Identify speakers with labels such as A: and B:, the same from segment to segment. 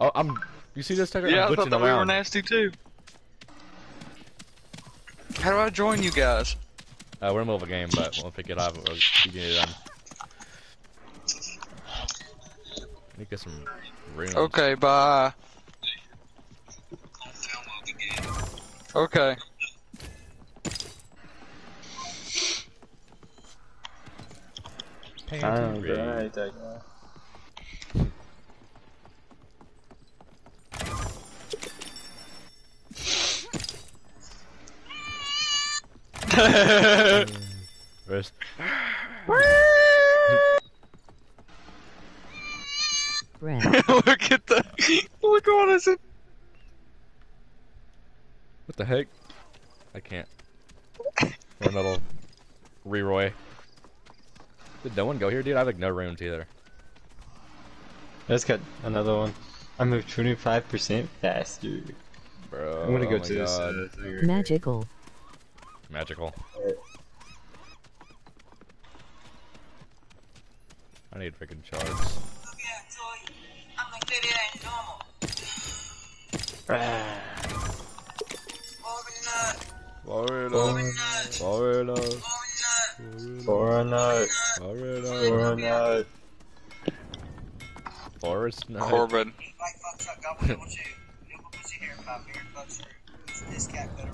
A: Oh, I'm. You see this, Tucker?
B: Yeah,
A: I'm
B: I thought
A: glitching
B: that we were nasty too. How do I join you guys?
A: Uh, we're in the middle of a game, but we'll pick it up. We'll keep it done. Let me get some runes.
B: Okay, bye. Okay.
A: Panty
C: I'm
A: raid.
C: right, that guy.
A: Where's-
D: Red.
B: look at the look what is it?
A: What the heck? I can't. Or another Reroy. Did no one go here, dude? I have like no runes either.
C: Let's get another one. I moved 25% faster.
A: Bro,
C: I'm gonna go
A: oh my
C: to this uh, thing here.
D: Magical
A: magical. I need freaking charge.
C: Corbin, Corbin, Corbin,
A: Corbin,
C: Corbin, Corbin, Corbin,
A: Corbin, Corbin,
B: Corbin.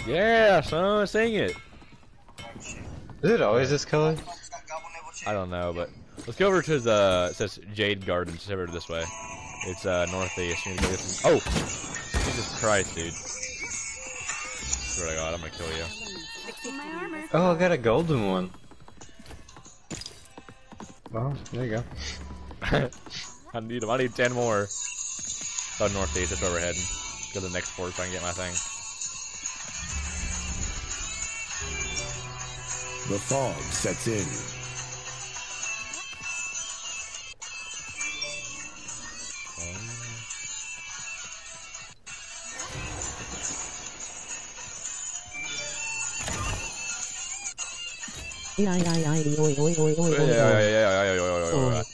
A: Yeah, son, sing it.
C: Is it always this color?
A: I don't know, but let's go over to the it says Jade Gardens. It's over this way. It's uh northeast. You need to go some- Oh, Jesus Christ, dude! Swear to God, I'm gonna kill you.
E: Fixing my armor.
C: Oh, I got a golden one. Well, there you go.
A: I need them. I need ten more. Oh, northeast. That's where we're heading. Go to the next port so I can get my thing.
F: The fog sets in.
D: Oi, oi, oi, oi, oi, oi, oi,
A: Yeah,
D: oi,
A: yeah, yeah,
D: oi.
A: yeah, yeah, yeah, yeah,
D: Oi,
A: yeah. Wait,
D: oi,
A: wait,
D: oi,
A: wait.
D: oi,
A: It's all here.
D: oi, oi, oi, oi,
A: Yeah, yeah, yeah, yeah, yeah, yeah, yeah,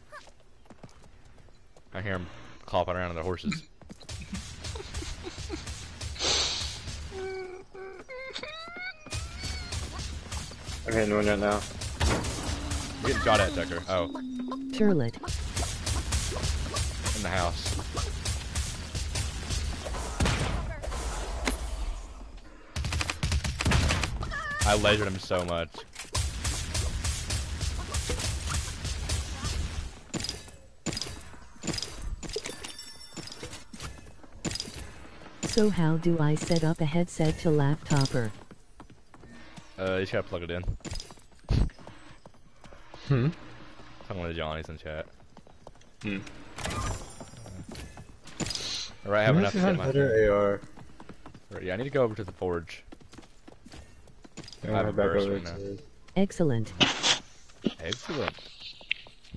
A: I hear them clopping around on their horses.
C: I'm hitting one right now.
A: We're getting shot at, Tucker. Oh,
D: Turlet.
A: in the house. I lasered him so much.
D: So how do I set up a headset to laptopper?
A: Uh, you just gotta plug it in.
C: Hmm?
A: Talking to Johnny's in chat.
C: Hmm.
A: Alright, I have enough
C: if you
A: to
C: had
A: get my
C: better AR.
A: Alright, Yeah, I need to go over to the forge.
C: I'm
A: I have
C: gonna back over
A: right now.
C: to
D: Excellent.
A: Excellent.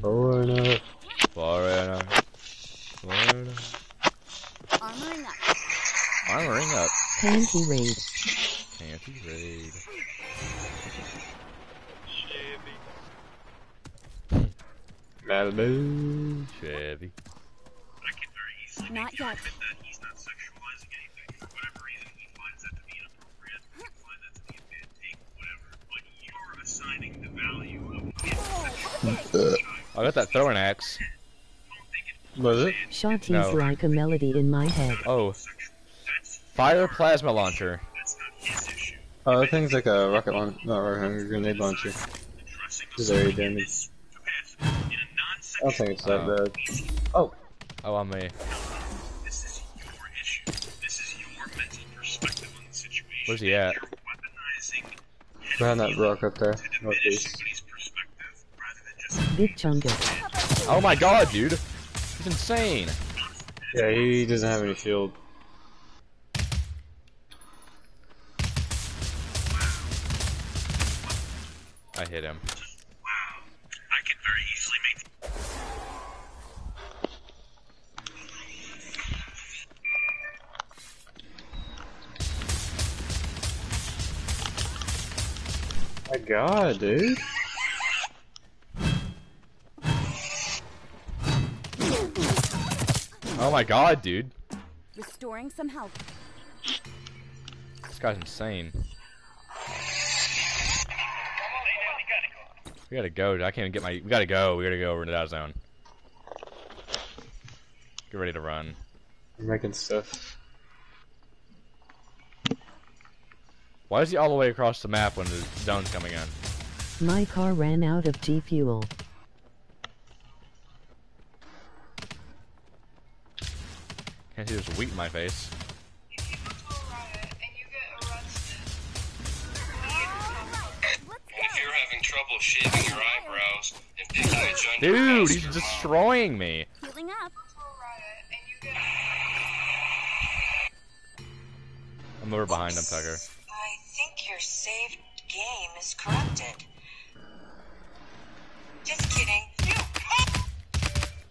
C: Oh no.
A: Florida. Florida.
E: Armoring up.
A: Armoring up.
D: Panty raid.
A: Panty raid.
C: Malibu.
A: Chevy.
E: Not yet.
A: I got that throwing axe.
C: Was it?
D: Shotties
A: No.
D: like a melody in my head.
A: Oh. Fire plasma launcher.
C: Oh, that thing's like a rocket launcher, not rocket launcher, grenade launcher. It's very damage. I don't think it's that
A: Oh.
C: bad. Oh,
A: Oh, on me. Where's he at?
C: behind that rock up there, northeast.
D: Big Chungus.
A: Oh my god, dude. He's insane.
C: Yeah, he doesn't have any shield.
A: Hit him.
G: I could very easily make.
C: My god, dude.
A: Oh my god, dude.
E: Restoring some health.
A: This guy's insane. We gotta go. I can't even get my. We gotta go. We gotta go. We're in that zone. Get ready to run.
C: I'm making stuff.
A: Why is he all the way across the map when the zone's coming in?
D: My car ran out of G fuel.
A: Can't see there's wheat in my face.
G: Shaving your eyebrows and Big Eye John
A: Dude, he's destroying me.
E: Healing up.
H: to a riot and you get
A: I'm over behind him, Tucker.
I: I think your saved game is corrupted. Just kidding.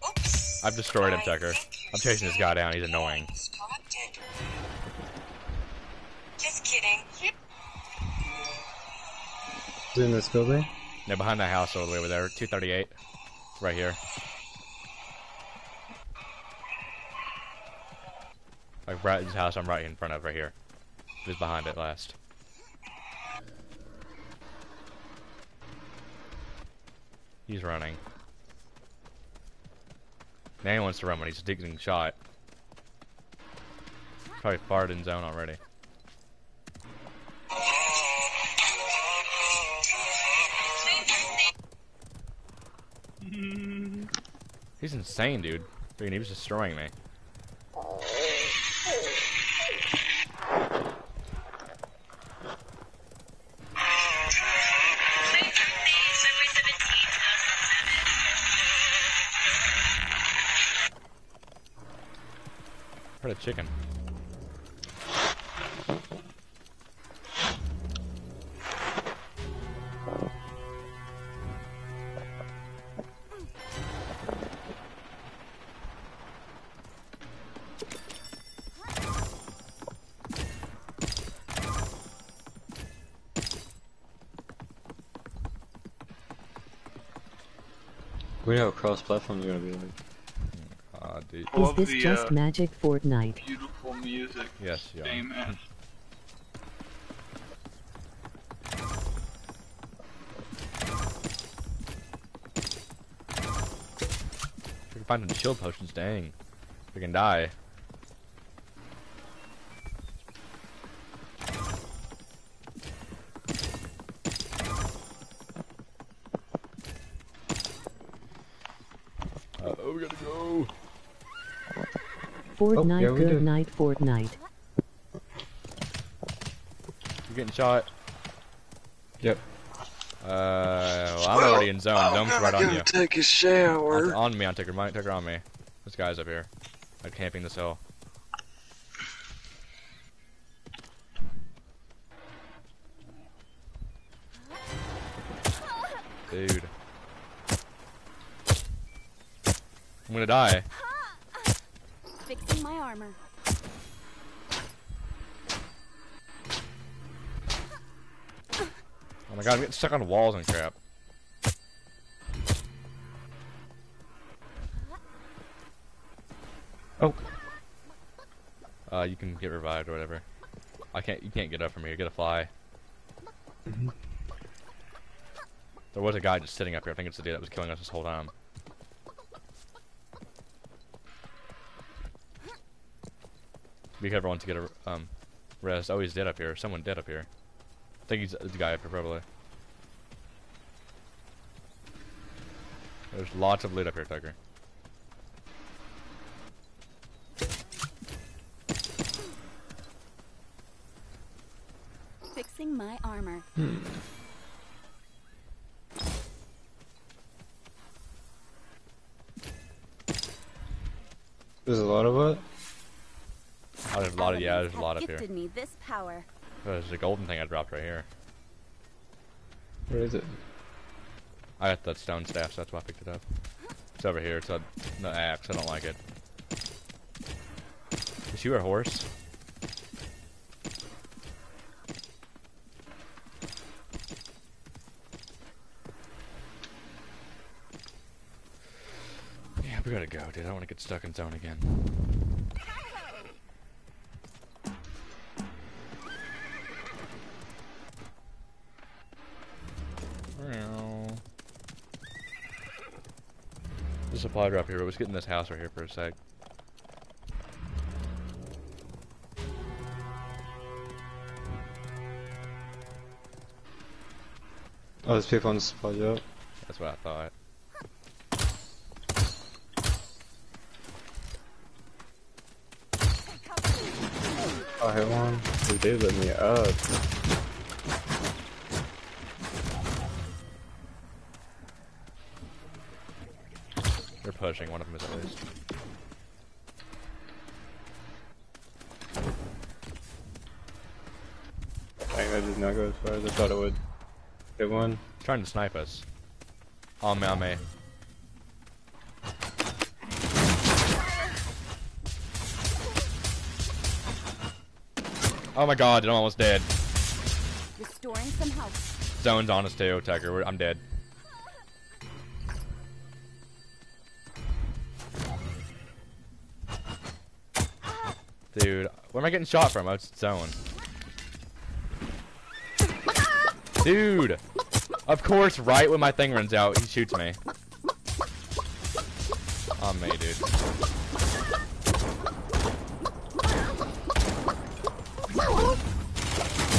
I: Oops.
A: I've destroyed him, Tucker. I'm chasing this guy down. He's annoying.
I: game is corrupted. Just kidding.
C: Is in this building?
A: Yeah, behind that house all the way over there. 238. Right here. Like this house I'm right in front of right here. Just behind it last. He's running. Now he wants to run when he's getting shot. Probably farted in zone already. He's insane, dude. Freaking, he was destroying me.
C: Know how cross-platforms gonna be like.
A: Ah, dude.
D: Is this
B: the,
D: just
B: uh,
D: magic Fortnite?
B: beautiful music.
A: Yes, yeah.
B: Game has.
A: If we can find some shield potions, dang. We can die. Uh oh, we gotta go.
D: Fortnite,
C: yeah, we
D: good
C: do.
D: night, Fortnite.
A: You're getting shot.
C: Yep.
A: Uh, well, I'm already in zone. Zone's right on you.
B: take a
A: On,
B: shower.
A: on me, on Ticker. Mine, Ticker on me. This guy's up here. Like camping this hill. Dude. I'm gonna die.
E: My
A: god, I'm getting stuck on walls and crap.
C: Oh.
A: Uh, you can get revived or whatever. I can't. You can't get up from here. You gotta fly. There was a guy just sitting up here. I think it's the dude that was killing us this whole time. Be careful once you get a um, rest. Oh, he's dead up here. Someone dead up here. I think he's the guy up here probably. There's lots of loot up here, Tucker.
E: Fixing my armor. Hmm.
C: There's a lot of it.
A: Oh, there's a lot of yeah. There's a lot up here.
E: me this power.
A: There's a golden thing I dropped right here.
C: Where is it?
A: I got that stone staff, so that's why I picked it up. It's over here. It's a the axe. I don't like it. Is you a horse? Yeah, we gotta go, dude. I don't want to get stuck in zone again. There's a supply drop here, but let's get in this house right here for a sec.
C: Oh, there's people on the supply drop.
A: That's what I thought.
C: I hit one. Dude, they lit me up.
A: They're pushing. One of them is at least.
C: Dang, that did not go as far as I thought it would. Hit one.
A: trying to snipe us. On me, on me. Oh my god, I'm almost dead.
E: Restoring some health.
A: Zone's on us too, Tucker. I'm dead. Dude, where am I getting shot from? Oh, it's zone. Dude! Of course, right when my thing runs out, he shoots me. On me, dude.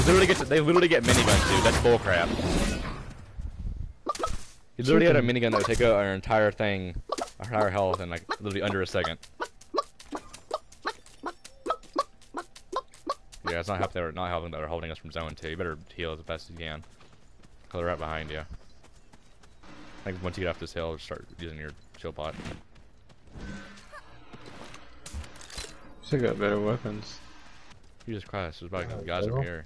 A: They literally get, they literally get miniguns, dude. That's bullcrap. He literally had a minigun that would take out our entire thing, our entire health in like literally under a second. Yeah, it's not helping. They're not helping that they're holding us from zone two. You better heal as best as you can. Cause they're right behind you. I think once you get off this hill, start using your chill pot.
C: Still got better weapons.
A: Jesus Christ, there's about
C: Oh,
A: guys over here.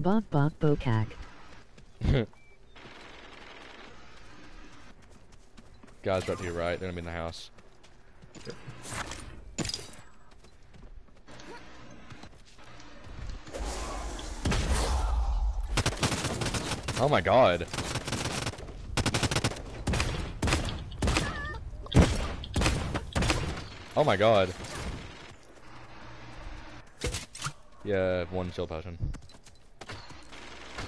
D: Bok bok bokak.
A: Guys right to your right, they're gonna be in the house. Oh my god. Oh my god. Yeah, one chill potion.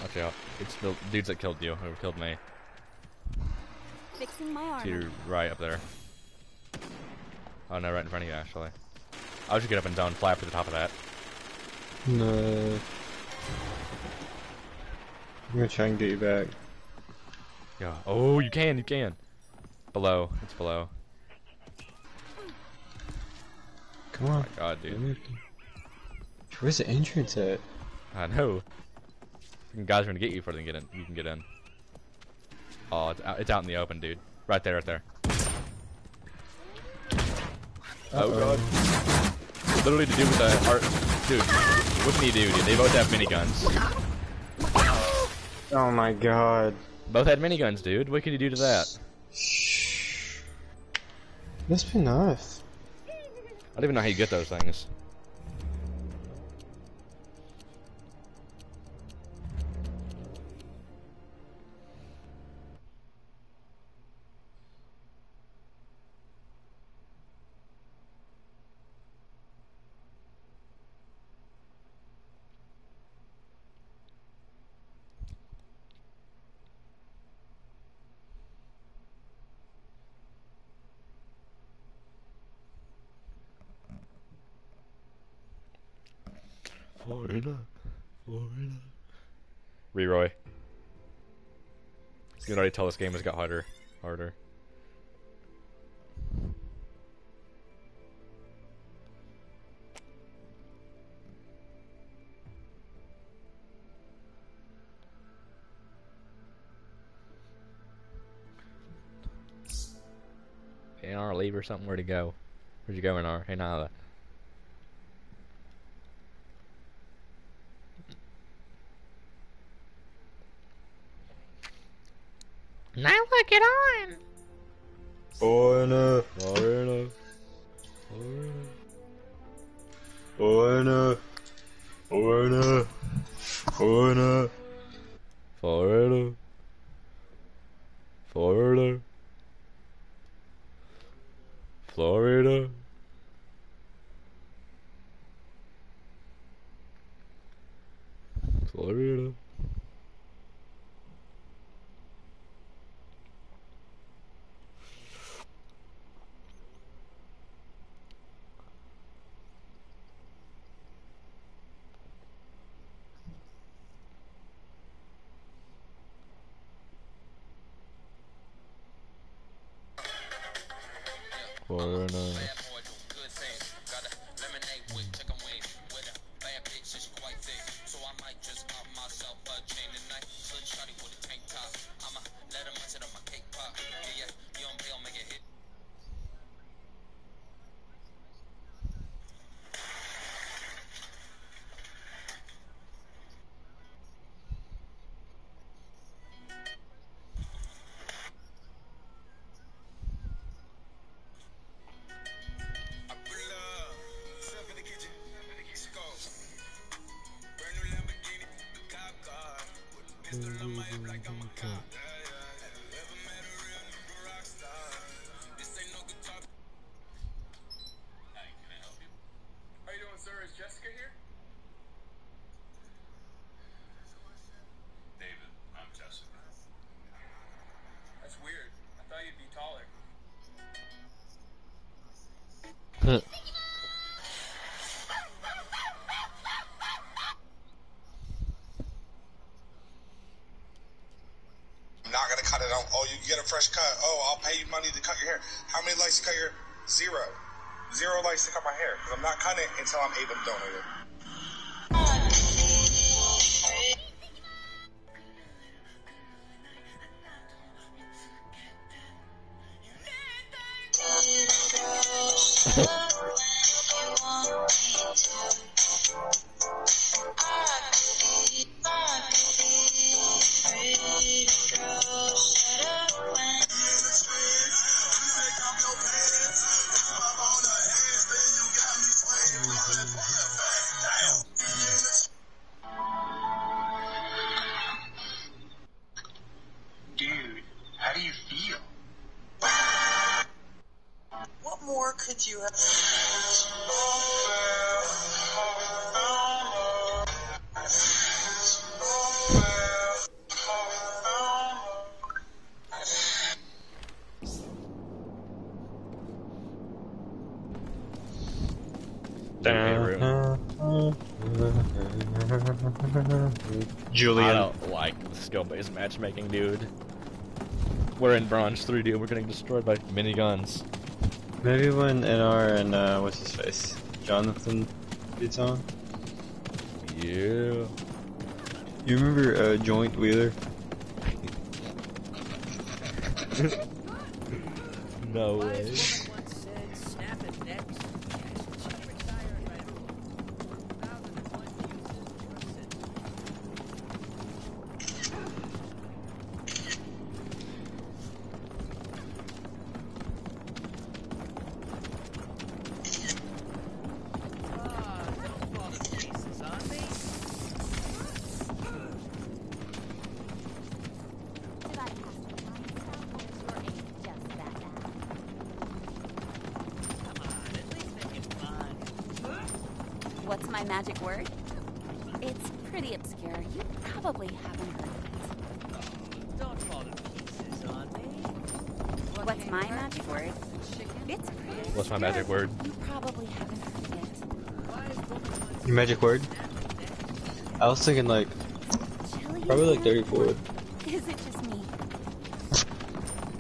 A: Watch out. It's the dudes that killed you, who killed me.
E: Fixing my
A: To your right up there. Oh no, right in front of you actually. I'll just get up and down, fly up to the top of that.
C: No. I'm gonna try and get you back.
A: Yeah. Oh, you can, you can. Below, it's below.
C: Come on.
A: Oh my god, dude.
C: Where's the entrance at?
A: I know. Guys are gonna get you before they get in. You can get in. Oh, it's out, it's out in the open, dude. Right there, right there. Oh god. Literally to do with the art. Dude, what can you do, dude? They both have miniguns.
C: Oh my god.
A: Both had miniguns, dude. What can you do to that?
C: Must be nice.
A: I don't even know how you get those things. Already tell this game has got harder. Harder. AR leave or something where to go. Where'd you go, Renar? Hey, Nala. Now look it on.
C: Foreigner,
A: foreigner.
C: Foreigner.
A: Florida. Florida. Florida. Florida.
J: Get a fresh cut. Oh, I'll pay you money to cut your hair. How many likes to cut your zero? Zero likes to cut my hair because I'm not cutting it until I'm able to donate it.
A: Matchmaking, dude. We're in bronze 3, dude. We're getting destroyed by miniguns.
C: Maybe when NR and uh, what's his face, Jonathan gets on.
A: Yeah.
C: You remember uh, Joint Wheeler?
A: No way.
E: Did I have to find stuff, or is your aim just that bad? What's my magic word? It's pretty obscure. You probably haven't heard of it.
K: Don't fall to pieces on me.
E: What's my magic word? It's pretty
A: What's my
E: obscure.
A: magic word?
E: You probably haven't heard of it.
C: Your magic word? I was thinking like probably like 34.
E: Is it just me?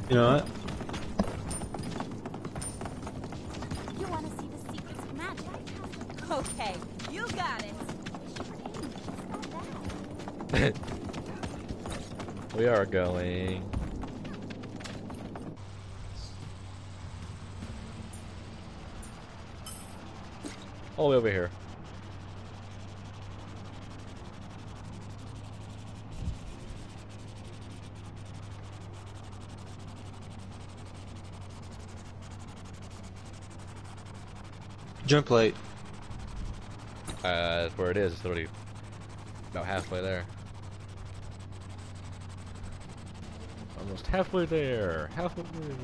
C: You know what?
E: You want to see the secrets of magic? Okay, you got it.
A: we are going. All the way over here.
C: Jump late.
A: Uh, that's where it is. It's already about halfway there. Almost halfway there. Halfway there.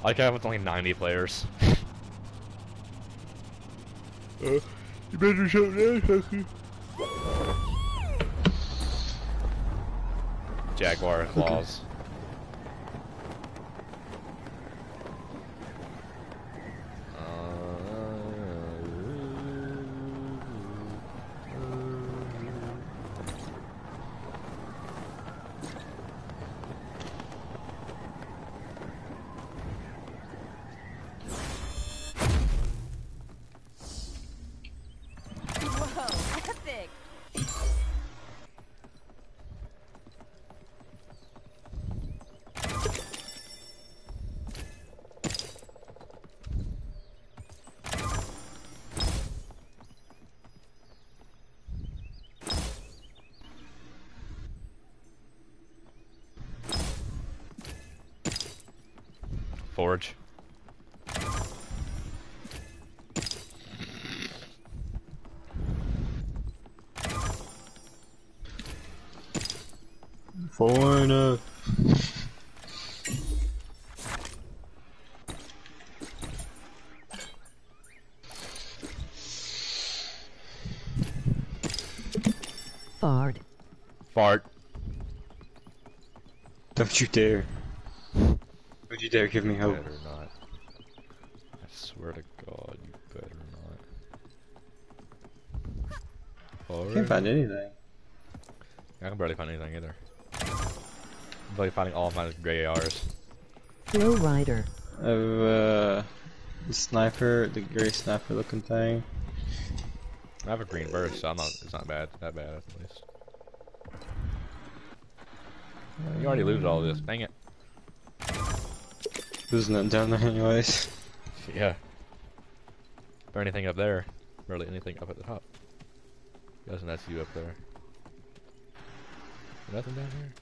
A: I like how it's only 90 players. uh, you better shut down, sucker. Jaguar claws.
E: Whoa,
A: Forge.
C: Foreigner.
D: Fart.
A: Fart.
C: Don't you dare. Don't you dare give me hope.
A: Better not. I swear to God, you better not. Fart.
C: Can't find anything.
A: I can barely find anything either. I'm barely finding all of my gray ARs.
D: Low rider.
C: Of uh, the sniper, the gray sniper looking thing.
A: I have a green bird, so I'm not. It's not bad. That bad, at least. You already lose all this. Dang it.
C: There's nothing down there anyways.
A: Yeah. Or anything up there. Barely anything up at the top. Doesn't that's you up there. Nothing down here.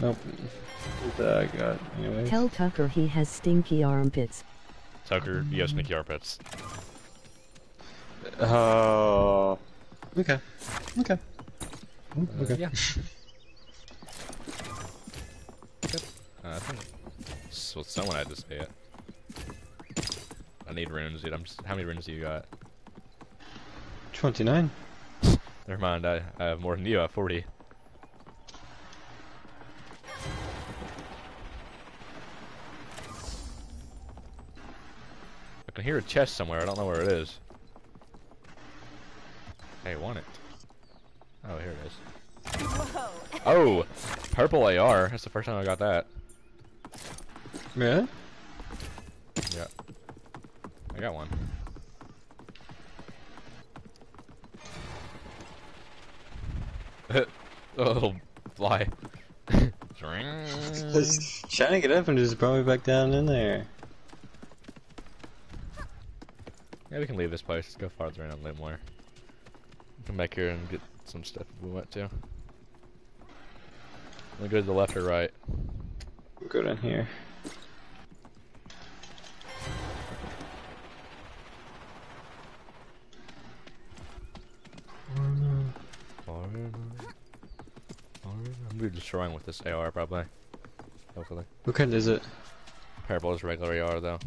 C: Nope. That I got anyway.
D: Tell Tucker he has stinky armpits.
A: Tucker, you have sneaky armpits.
C: Oh. Okay. Okay.
A: Uh,
C: okay.
A: yeah. Yep. Uh, I think so someone had to say it. I need runes, dude. I'm just, how many runes do you got?
C: 29.
A: Never mind, I, I have more than you. I have 40. I can hear a chest somewhere. I don't know where it is. Hey, want it. Oh, here it is.
E: Whoa.
A: Oh, purple AR. That's the first time I got that.
C: Really?
A: Yeah. I got one. oh, fly.
C: Just trying to get up and just brought me back down in there.
A: yeah, we can leave this place. Let's go farther in and live more. Come back here and get some stuff if we want to. We go to the left or right.
C: Go down here.
A: Destroying with this AR probably. Hopefully.
C: What kind is it?
A: Purple is regular AR though.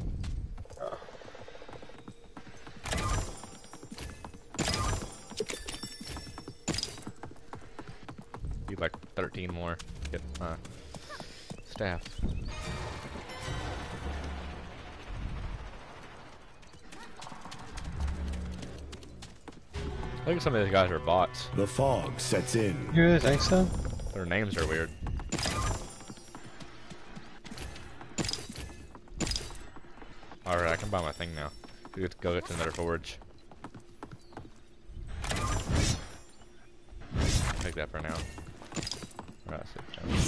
A: Need like 13 more. Get uh, staff. I think some of these guys are bots.
F: The fog sets in.
C: You really think so?
A: Their names are weird. Alright, I can buy my thing now. We get to go get to another forge. Take that for now. Alright, sit down.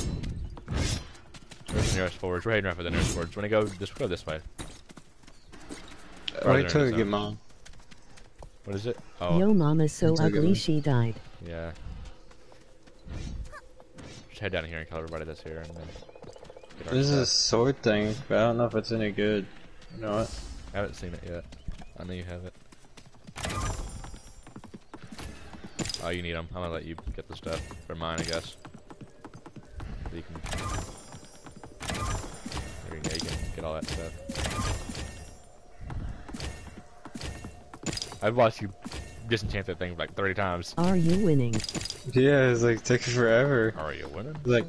A: Where's the nearest forge? We're heading right for the nearest forge. Wanna go just go this way. Or
C: Wait
A: they're
C: till
A: in
C: we
A: the
C: get
A: zone.
C: mom.
A: What is it? Oh,
D: Yo mom is so
C: It's a good
D: ugly she died.
A: yeah. Head down here and kill everybody that's here, and then.
C: This is a sword thing, but I don't know if it's any good. You know what?
A: I haven't seen it yet. I know you have it. Oh, you need them. I'm gonna let you get the stuff. They're mine, I guess. So you can. There you go. You can get all that stuff. I've watched you disenchant that thing like 30 times.
D: Are you winning?
C: Yeah, it's like taking forever.
A: Are you winning?
C: Like,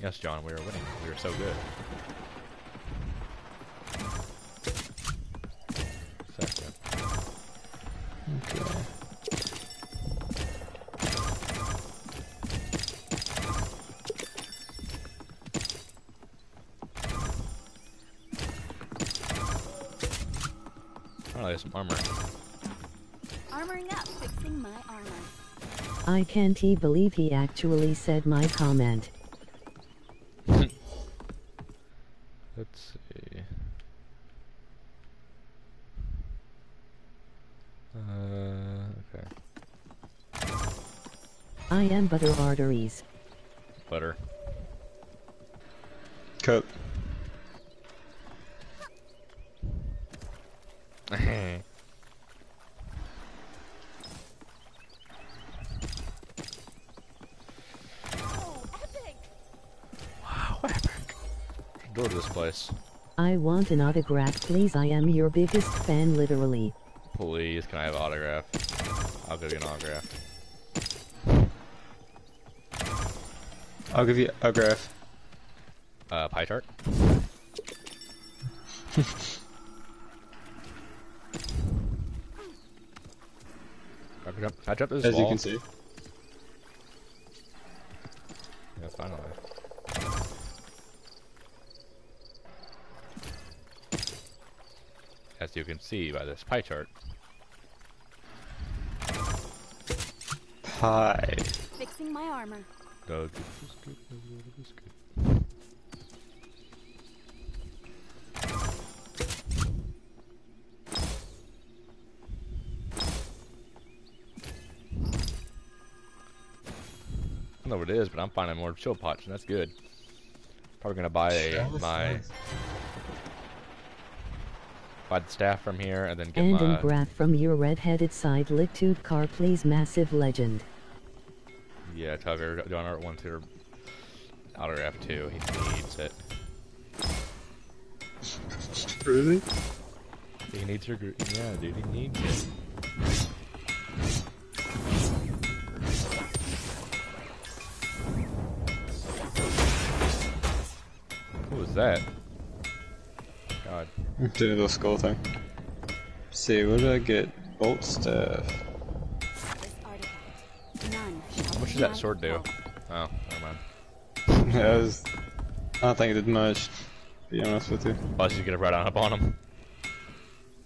A: Yes, John. We were winning. We were so good.
D: I can't he believe he actually said my comment.
A: Let's see. Uh, okay.
D: I am butter arteries.
A: Butter.
C: Cut.
E: Oh, epic!
A: wow, epic. Door to this place.
D: I want an autograph please I am your biggest fan literally.
A: Please, can I have an autograph? I'll give you an autograph.
C: I'll give you a graph.
A: Uh, pie chart? Can I jump, can I jump this
C: As
A: wall?
C: you can see.
A: Yeah, finally. As you can see by this pie chart.
C: Pie.
E: Fixing my armor.
A: Doug is good, Doug is good. I don't know what it is, but I'm finding more chill pots, and that's good. Probably gonna buy a, my buy the staff from here, and then get
D: And
A: my
D: an graph from your red-headed side lit tube car please massive legend.
A: yeah Tugger. John Art wants your autograph too. He needs it.
C: Really?
A: He needs your gr- yeah, dude. He needs it. What was that? God.
C: Do the skull thing. see, what did I get? Bolt staff.
E: This artifact. None shall
A: How much does that sword do? Oh, never mind.
C: yeah, it was, I don't think it did much. To be honest with you.
A: Plus, you get a right on up on him.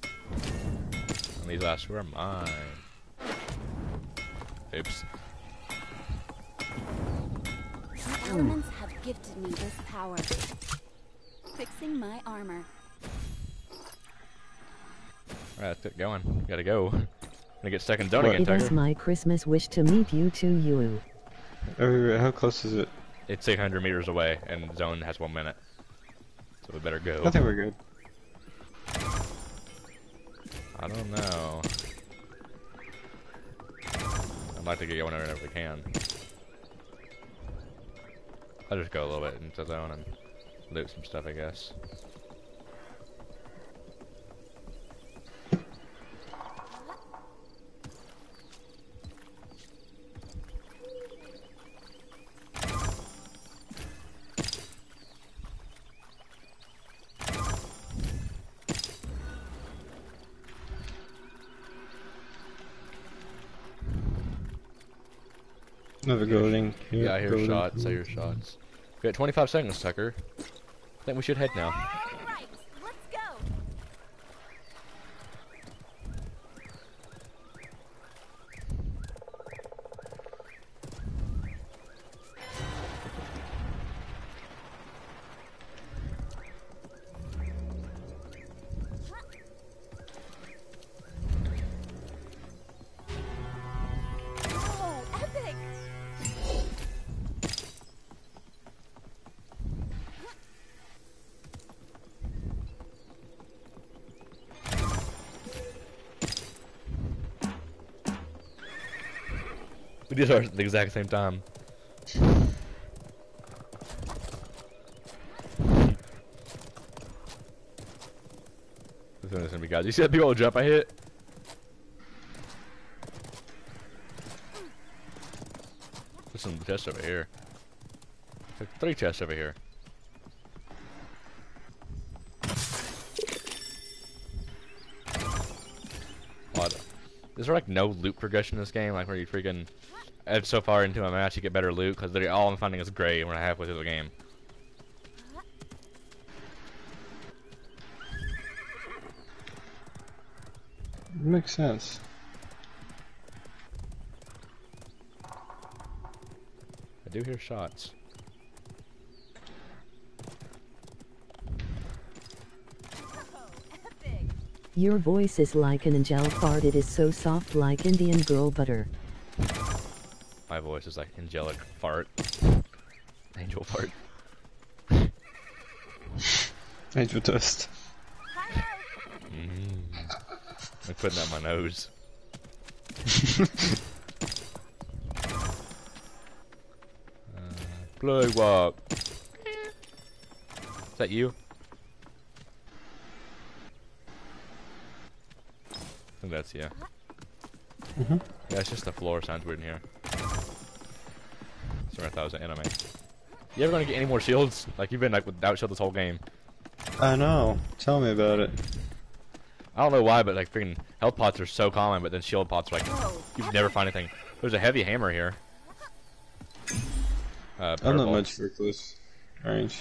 A: And these last two are mine. Oops.
E: The elements have gifted me this power. Fixing my armor.
A: Alright, let's get going. We gotta go. Gonna get stuck in zone again,
D: It is
A: Tiger.
D: my Christmas wish to meet you too you.
C: Oh, how close is it?
A: It's 800 meters away, and zone has one minute. So we better go.
C: I think we're good.
A: I don't know. I'd like to get going whenever we can. I'll just go a little bit into zone and loot some stuff, I guess.
C: Another golden.
A: Yeah, I hear shots. I hear shots. We got 25 seconds, Tucker. I think we should head now. We did ours at the exact same time. This is gonna be guys. You see that big old jump I hit? There's some chests over here. Three chests over here. What? Is there like no loot progression in this game? Like where you freaking, add so far into a match you get better loot? Because all I'm finding is gray when I halfway through the game.
C: Makes sense.
A: I do hear shots.
D: Your voice is like an angel fart. It is so soft like Indian girl butter.
A: My voice is like angelic fart. Angel fart.
C: Angel dust.
A: Mm. I'm putting that in my nose. uh, play walk. Is that you? I think that's you.
C: Mhm.
A: Yeah, it's just the floor sounds weird in here. Sorry, I thought it was an enemy. You ever gonna get any more shields? Like you've been like without shield this whole game.
C: I know. Tell me about it.
A: I don't know why, but like freaking health pots are so common, but then shield pots are like you never find anything. There's a heavy hammer here. Uh,
C: I'm not much for close range.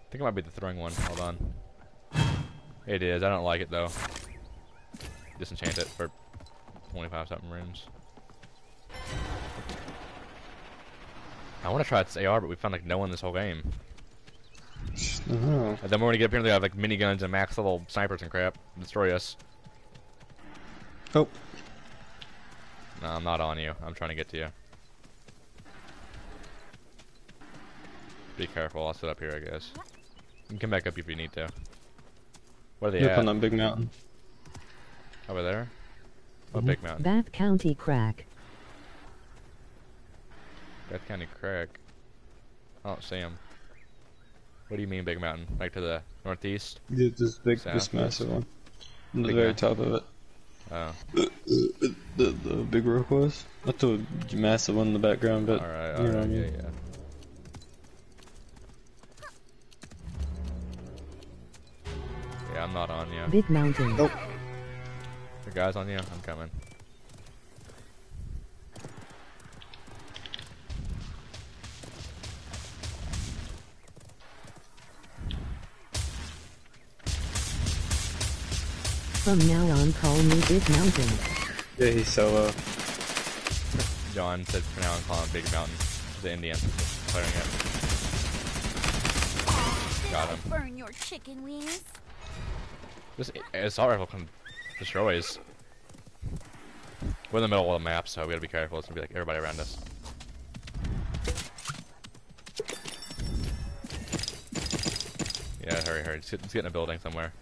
A: I think it might be the throwing one. Hold on. It is. I don't like it though. Disenchant it for 25 something rooms. I want to try this AR, but we found like no one this whole game.
C: Oh.
A: And then when we get up here, they have like miniguns and max level snipers and crap. Destroy us.
C: Oh.
A: No, I'm not on you. I'm trying to get to you. Be careful. I'll sit up here, I guess. You can come back up if you need to. Where are they
C: Yep,
A: at?
C: on that big mountain.
A: Over there? What big mountain?
D: Bath County crack.
A: Bath County Crack. Oh, I don't see him. What do you mean big mountain? Like to the northeast?
C: Yeah, this big,
A: South?
C: this massive one. On the
A: Big
C: very
A: one.
C: top of it.
A: Oh.
C: The, the, the big rock was? Not the massive one in the background, but
A: Alright,
C: you know what I
A: alright, yeah,
C: mean.
A: yeah. Yeah, I'm not on you.
D: Big mountain.
C: Nope.
A: The guy's on you? I'm coming.
D: From now on, call me Big Mountain.
C: Yeah, he's solo.
A: Uh, John said for now I'm calling Big Mountain. The Indian. Clearing it. Got him.
E: Burn your chicken wings.
A: This eh, assault rifle can destroys. We're in the middle of the map, so we gotta be careful. It's gonna be like everybody around us. Yeah, hurry, hurry. Let's get, let's get in a building somewhere.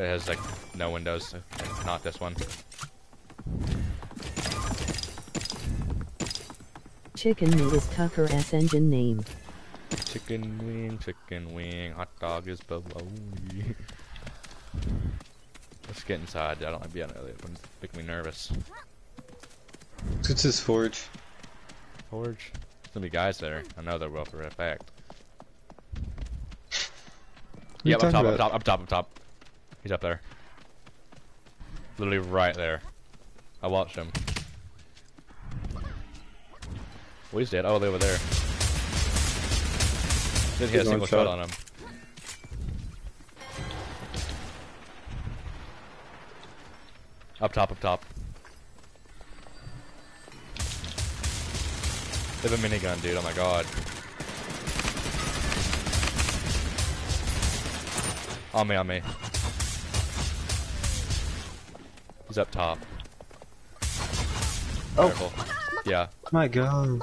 A: It has like no windows. Not this one.
D: Chicken meat is Tucker S engine name.
A: Chicken wing, chicken wing, hot dog is bologna. Let's get inside. I don't like being out there. It's making me nervous.
C: It's his forge.
A: Forge? There's gonna be guys there. I know there will for a fact.
C: you
A: Yep, up
C: talking
A: top, up top, up top, up top. He's up there. Literally right there. I watched him. Well, he's dead. Oh, they over there. Didn't hit a single shot
C: shot.
A: on him. Up top, up top. They have a minigun, dude. Oh my god. On me, on me. He's up top.
C: Oh.
A: Careful. Yeah.
C: My god.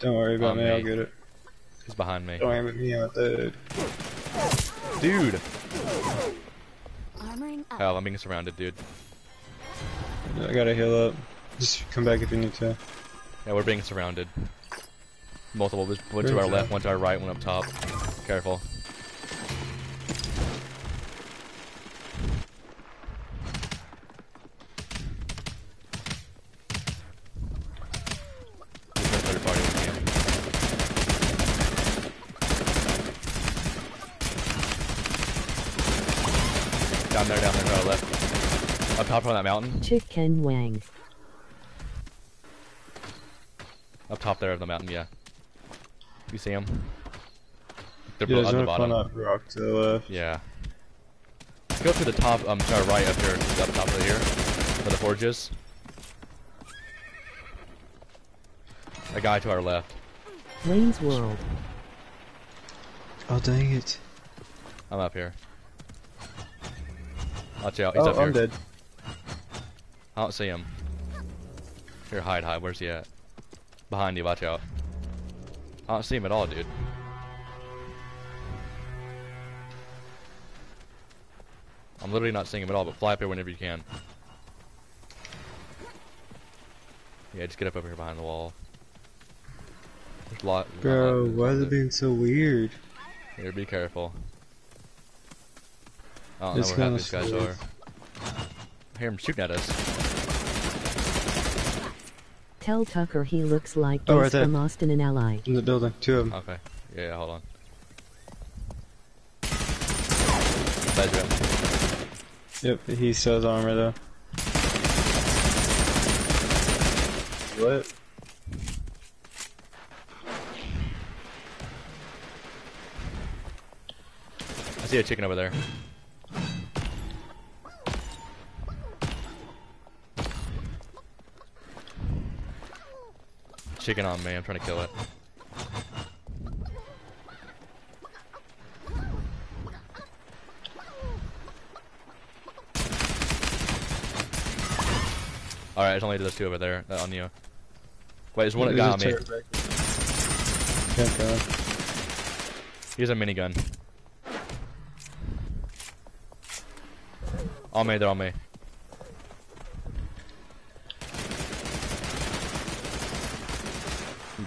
C: Don't worry about
A: On
C: me, I'll get it.
A: He's behind me.
C: Don't aim at me, I'm at the...
A: Dude!
E: Armoring up.
A: Hell, I'm being surrounded, dude.
C: I gotta heal up. Just come back if you need to.
A: Yeah, we're being surrounded. Multiple. There's one to our left, one to our right, one up top. Careful. There's no third party in the game. Down there, down there, to our left. Up top on that mountain.
D: Chicken wang.
A: Up top there of the mountain, yeah. You see them? They're
C: Yeah, there's
A: on the bottom.
C: up rock to the left.
A: Yeah. Let's go to the top, um, to our right up here, up top of here, where the forge is. A guy to our left.
D: Wayne's World.
C: Oh, dang it.
A: I'm up here. Watch out, he's
C: Oh,
A: up here.
C: I'm dead.
A: I don't see him. Here, hide, hide. Where's he at? Behind you, watch out. I don't see him at all, dude. I'm literally not seeing him at all, but fly up here whenever you can. Yeah, just get up over here behind the wall. Lot.
C: Bro, why is it being so weird?
A: Here, be careful. I don't
C: It's
A: know where half these guys are. I hear him shooting at us.
D: Tell Tucker he looks like
C: Oh, right
D: Ghost from Austin and Ally.
C: In the building, two of them.
A: Okay. Yeah, yeah, hold on. Bedroom.
C: Yep, he still has armor though. What?
A: I see a chicken over there. Chicken on me, I'm trying to kill it. Alright, there's only those two over there uh, on you. Wait, there's one that got
C: a
A: me.
C: turret back. Can't go.
A: Here's a minigun. On me, they're on me.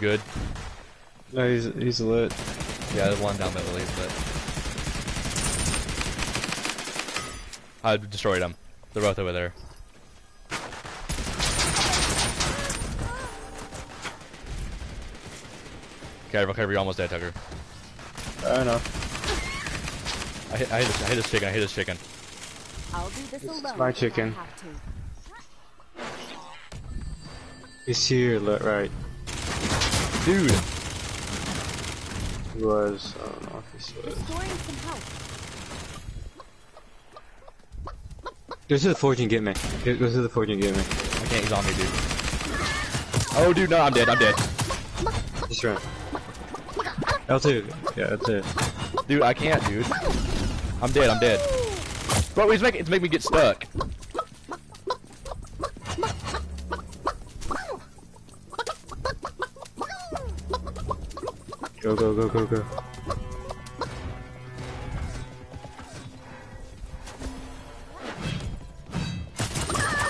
A: Good?
C: No, he's he's lit.
A: Yeah, there's one down there that leaves it. I destroyed them. They're both over there. Careful, careful, you're almost dead, Tucker.
C: I know.
A: I hit, I hit, this, I hit this chicken, I hit this chicken.
E: I'll do this alone.
C: my
E: if I
C: chicken.
E: have.
C: He's here, lit right.
A: Dude!
C: He was. I don't know if he was.
E: Restoring some.
C: Go to the forge and get me. Go go to the forge and get me.
A: I can't, he's on me, dude. Oh, dude, no, I'm dead, I'm dead.
C: Just run. L2. Yeah, L2.
A: Dude, I can't, dude. I'm dead, I'm dead. Bro, it's making, it's making me get stuck.
C: Go, go, go, go, go.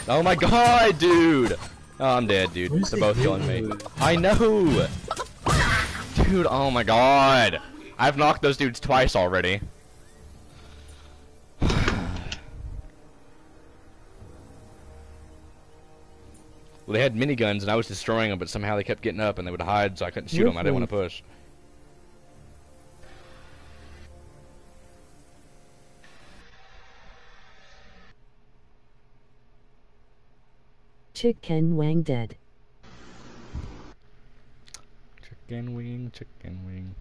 A: Oh my god, dude! Oh, I'm dead, dude. They're
C: the
A: both killing me. I know! Dude, oh my god! I've knocked those dudes twice already. Well, they had miniguns and I was destroying them, but somehow they kept getting up and they would hide, so I couldn't shoot them. I didn't want to push.
D: Chicken wang dead.
A: Chicken wing, chicken wing.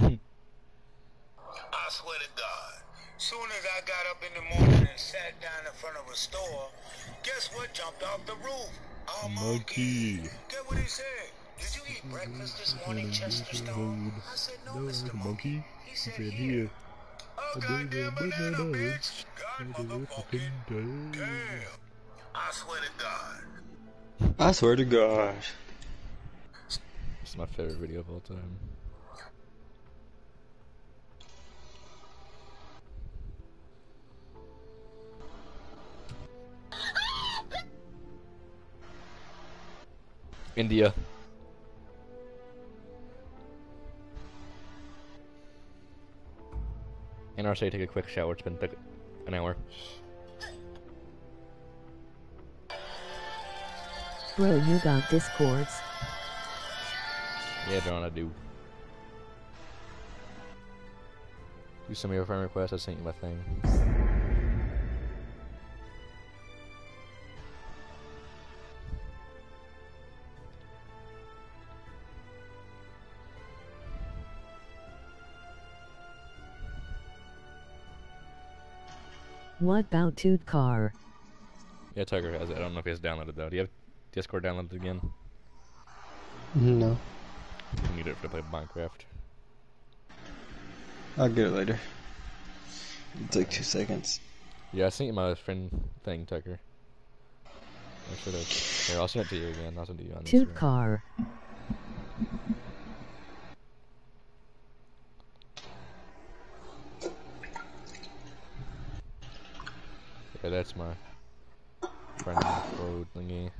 L: I swear to God, soon as I got up in the morning and sat down in front of a store, guess what jumped off the roof? A monkey. Get what he said? Did you eat breakfast this morning, Chester Stone? I said, no, Mr. Monkey. He said, here. Oh, goddamn banana, bitch. God motherfucking damn. I swear to God.
C: I swear to God.
A: It's my favorite video of all time. India. And our say take a quick shower. It's been an hour.
D: Bro, you got discords.
A: Yeah, John, I do. You send me a friend request. I sent you my thing.
D: What about Toot Car?
A: Yeah, Tiger has it. I don't know if he has downloaded though. Do you have Discord downloaded again?
C: No.
A: You need it to play Minecraft.
C: I'll get it later. It's like two seconds.
A: Yeah, I sent you my friend thing, Tucker. I should have. Here, I'll send it to you again. I'll send it to you on
D: Toot
A: Instagram.
D: Car.
A: Yeah, that's my friend code thingy.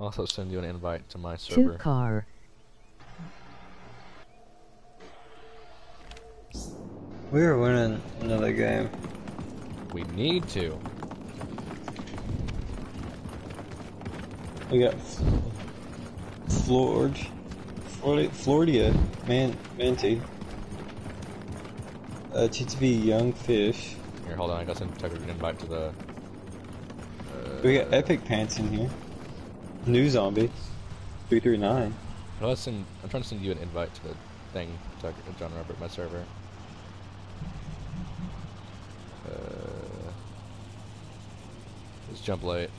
A: I'll also send you an invite to my server.
D: Toot Car.
C: We are winning another game.
A: We need to.
C: We got Flord, Florida, Florida, Man, Manti, uh, TTV Young Fish.
A: Here, hold on. I got send Tucker an invite to the. Uh,
C: We got Epic Pants in here. New Zombie, three three nine.
A: no, send, I'm trying to send you an invite to the thing, Tucker, John Robert, my server. Uh, let's jump late.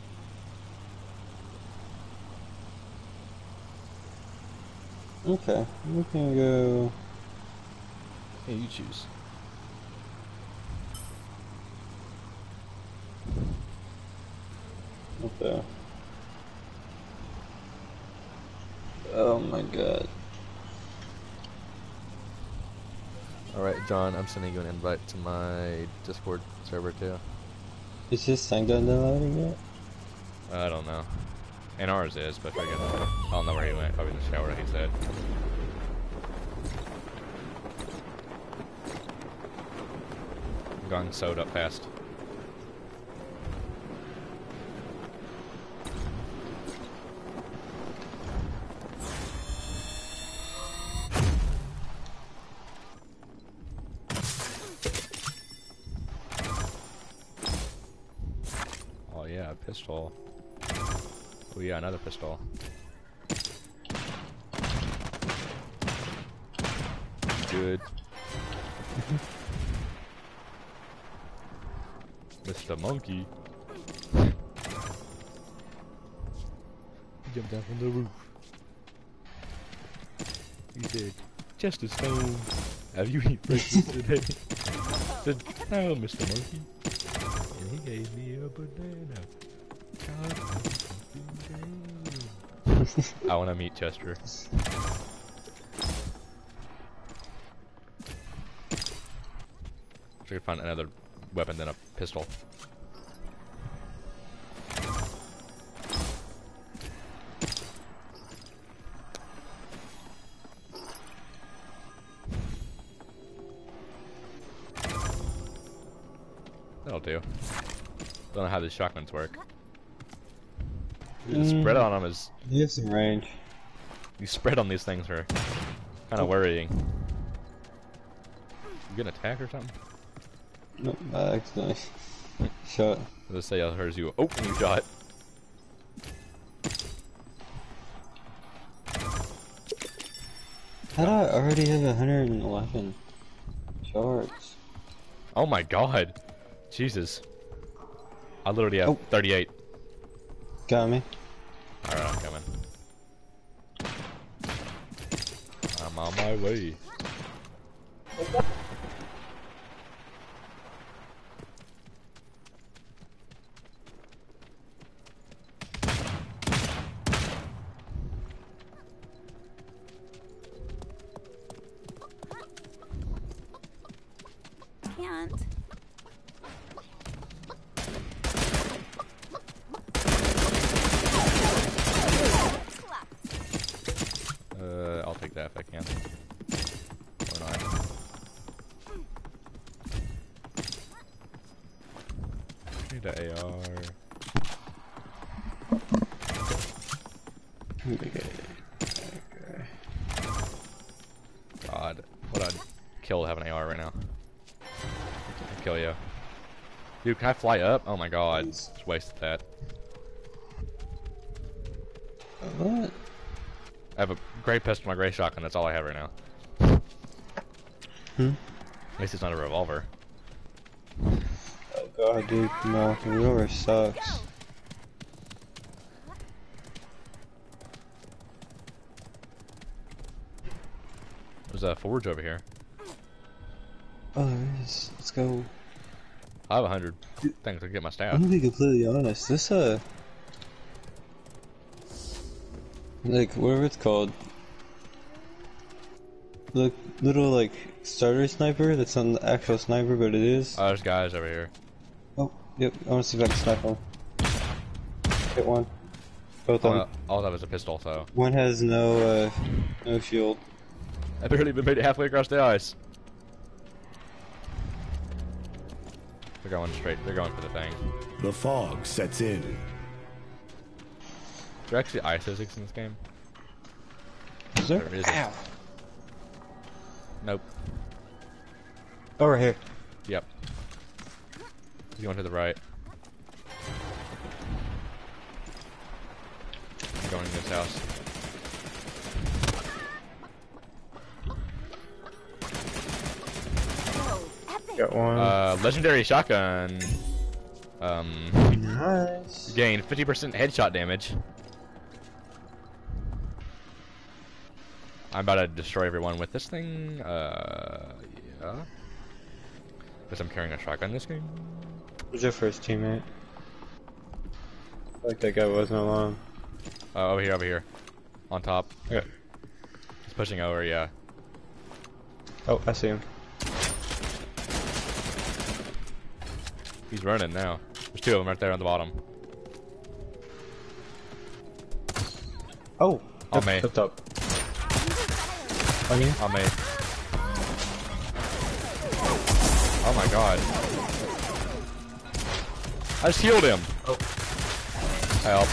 C: Okay, we can go.
A: Hey, you choose.
C: What the? Oh my god.
A: Alright, John, I'm sending you an invite to my Discord server too.
C: Is this thing done downloading yet?
A: I don't know. And ours is, but forget it. I don't know where he went. Probably in the shower, he said. Gone sewed up fast. He jumped down from the roof. He said, Chester Stone, have you eaten breakfast today? Said, no, Mr. Monkey. And he gave me a banana. God. I want to meet Chester. Should we find another weapon than a pistol? These shotguns work. The spread mm. on them is
C: You have some range.
A: the spread on these things are kind of worrying. You get an attack or something?
C: Nope, I accidentally shot.
A: Let's say I heard you. Oh, you shot.
C: How do I already have 111 shards?
A: Oh my god. Jesus. I literally have
C: Oh.
A: 38.
C: Got me.
A: Alright, I'm coming. I'm on my way.
E: can't.
A: Uh, I'll take that if I can. Or not. Need the AR. God, what I'd kill to have an AR right now. I'd kill you. Dude, can I fly up? Oh my god, just wasted that.
C: What?
A: I have a great pistol a great shotgun. That's all I have right now.
C: Hmm?
A: At least it's not a revolver.
C: Oh god, dude, no, the revolver sucks.
A: There's a forge over here.
C: Oh, there is. Let's go.
A: I have a hundred things to get my staff.
C: I'm gonna be completely honest. This uh, like whatever it's called, the little like starter sniper that's not the actual sniper, but it is.
A: Oh, there's guys over here.
C: Oh, yep. I want to see if I can snipe one. Hit one. Both of
A: All,
C: them.
A: all I have is a pistol, so
C: One has no uh, no shield.
A: I barely even made it halfway across the ice. They're going straight. They're going for the thing.
F: The fog sets in.
A: There actually ice physics in this game.
C: Is there?
A: There isn't.
C: Ow.
A: Nope.
C: Oh, Over here.
A: Yep. He's going to the right. I'm going to this house.
C: Got one.
A: Uh, legendary shotgun. Um,
C: nice.
A: gain 50% headshot damage. I'm about to destroy everyone with this thing. Uh, yeah. Because I'm carrying a shotgun this game.
C: Who's your first teammate? I like that guy wasn't alone.
A: Uh, over here, over here. On top.
C: Okay.
A: He's pushing over, yeah.
C: Oh, I see him.
A: He's running now. There's two of them right there on the bottom.
C: Oh,
A: On
C: up,
A: me.
C: Up top. On you?
A: On me. Oh my god. I just healed him.
C: Oh.
A: Help.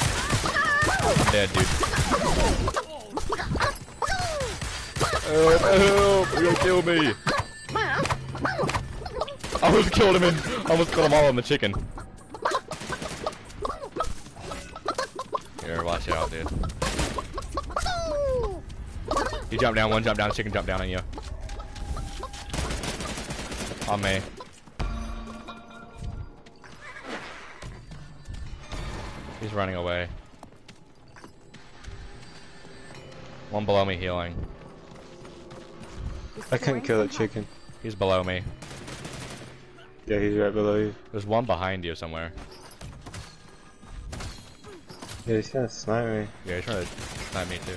A: I'm dead, dude. Help, help! You're gonna kill me! I almost killed him and I almost killed him all on the chicken. Here, watch out, dude. You jump down, one jump down, chicken jump down on you. On me. He's running away. One below me healing.
C: I couldn't kill that chicken.
A: He's below me.
C: Yeah, he's right below you.
A: There's one behind you somewhere.
C: Yeah, he's gonna snipe me.
A: Yeah, he's trying to snipe me too.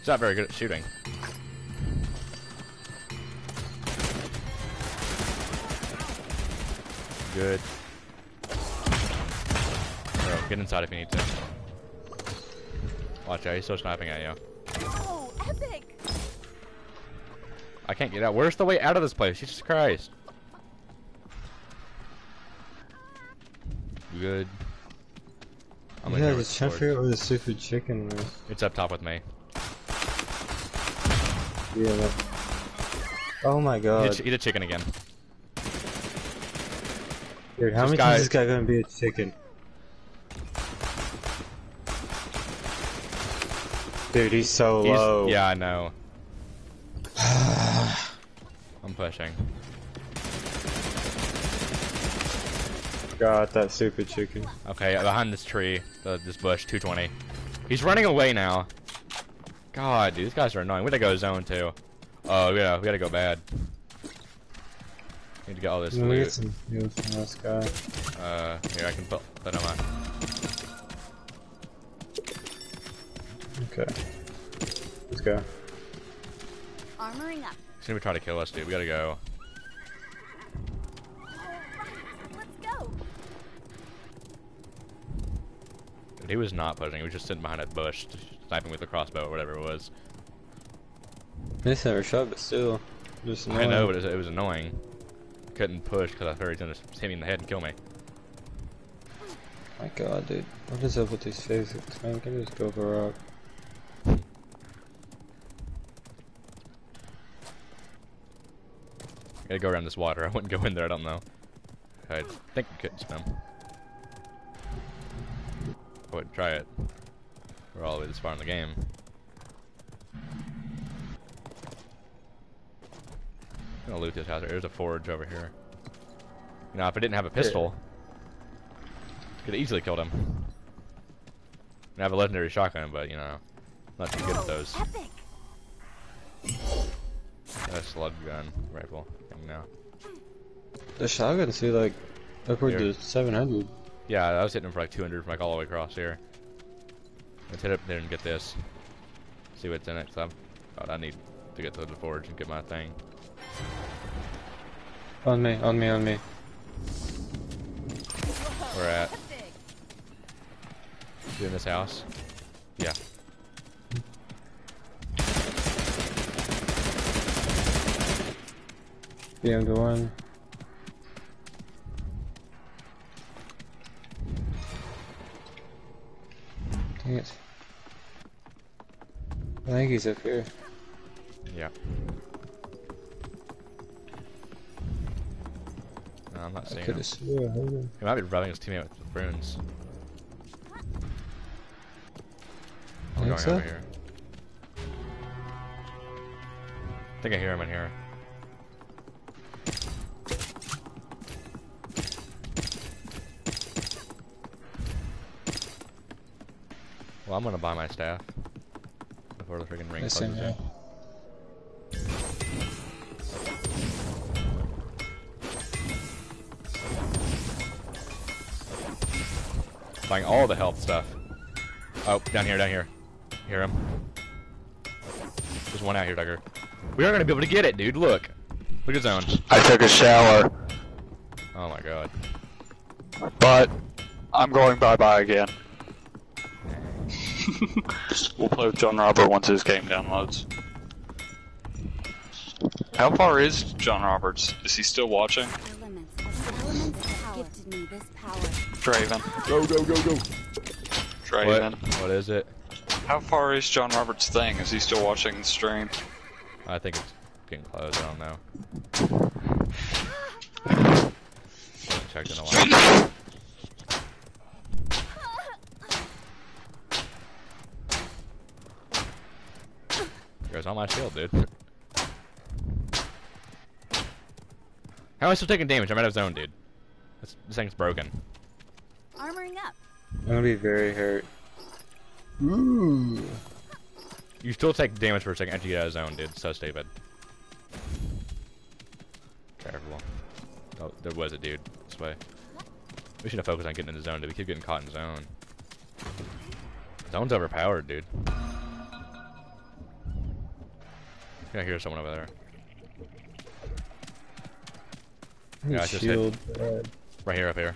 A: He's not very good at shooting. Good. Bro, get inside if you need to. Watch out, he's still sniping at you.
E: Oh, epic!
A: I can't get out. Where's the way out of this place? Jesus Christ. You good? I'm
C: yeah, just trying
A: the
C: to
A: sword.
C: figure the stupid chicken is.
A: It's up top with me.
C: Yeah. That... Oh my
A: Eat
C: god.
A: a, ch- eat a chicken again.
C: Dude, how
A: This
C: many
A: guy-
C: times is this guy gonna be a chicken? Dude, he's so
A: He's-
C: low.
A: Yeah, I know. I'm pushing.
C: Got that stupid chicken.
A: Okay, behind this tree, the, this bush, 220. He's running away now. God, dude, these guys are annoying. We gotta go zone too. Oh, yeah, we gotta go bad. Need to get all this
C: Let me get
A: loot.
C: some heals from this guy.
A: Uh, here, I can put that on my...
C: Okay. Let's go.
E: Armoring up.
A: He's gonna be trying to kill us, dude. We gotta go.
E: Let's go.
A: Dude, he was not pushing. He was just sitting behind a bush, sniping with a crossbow or whatever it was.
C: This never shot, but still. Just
A: I know, but it was, it was annoying. Couldn't push because I thought he was gonna hit me in the head and kill me.
C: My god, dude. What is up with these physics, man? Can I just go for a rock?
A: Gotta go around this water. I wouldn't go in there. I don't know. I think we could swim. I wouldn't try it. We're all the way this far in the game. I'm gonna loot this house. There's a forge over here. You know, if I didn't have a pistol, could have easily killed him. I have a legendary shotgun, but you know, not too good at those.
E: Epic.
A: Slug gun rifle thing now.
C: The shotguns do like upward to 700.
A: Yeah, I was hitting him for like 200 from like all the way across here. Let's hit up there and get this. See what's in it. I'm, God, I need to get to the forge and get my thing.
C: On me, on me, on me.
A: We're at. You in this house? Yeah.
C: BM to one. Dang it. I think he's up here.
A: Yeah. No, I'm not seeing him.
C: have sworn I him.
A: He might be rubbing his teammate with runes. I'm going
C: so?
A: over here. I think I hear him in here. Well, I'm gonna buy my staff before the freaking ring
C: Yes,
A: closes.
C: same
A: in. Buying all the health stuff. Oh, down here, down here. Hear him. There's one out here, Duggar. We are gonna be able to get it, dude. Look. Look at zone.
B: I took a shower,
A: Oh my god.
B: but I'm going bye bye again. we'll play with John Robert once his game downloads. How far is John Roberts? Is he still watching?
E: Elements. The elements have gifted me this power.
B: Draven.
A: Go, go, go, go.
B: Draven.
A: What? What is it?
B: How far is John Roberts' thing? Is he still watching the stream?
A: I think it's getting close. I don't know. Haven't checked in a while. Goes on my shield, dude. How am I still taking damage? I'm out of zone, dude. This, this thing's broken.
E: Armoring up.
C: I'm gonna be very hurt. Ooh.
A: You still take damage for a second after you get out of zone, dude. So stupid. Careful. Oh, there was a dude. This way. We should have focused on getting in the zone, dude. We keep getting caught in zone. Zone's overpowered, dude. I hear someone over there. Yeah, I just hit.
C: Shield. bad.
A: Right here, up here.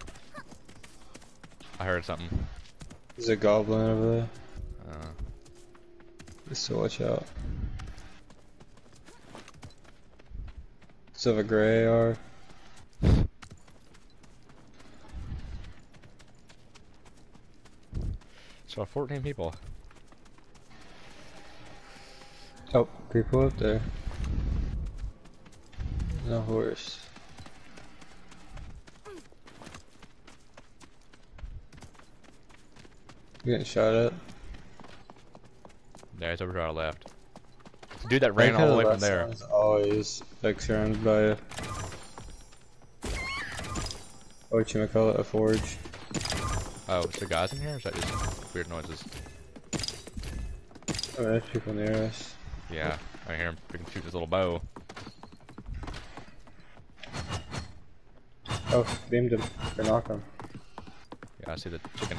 A: I heard something.
C: There's a goblin over there.
A: Uh,
C: Just to watch out. Still have a gray AR.
A: so 14 people.
C: Oh, people up there. No horse. You getting shot at?
A: Yeah, it's over to our left. Dude that ran all the way from there.
C: Is always like surrounded by a what you call it, a forge.
A: Oh, is there guys in here? Or is that just weird noises?
C: Oh, there's people near us.
A: Yeah, I hear him freaking shoot his little bow.
C: Oh, beamed him. Or knocked him.
A: Yeah, I see the chicken.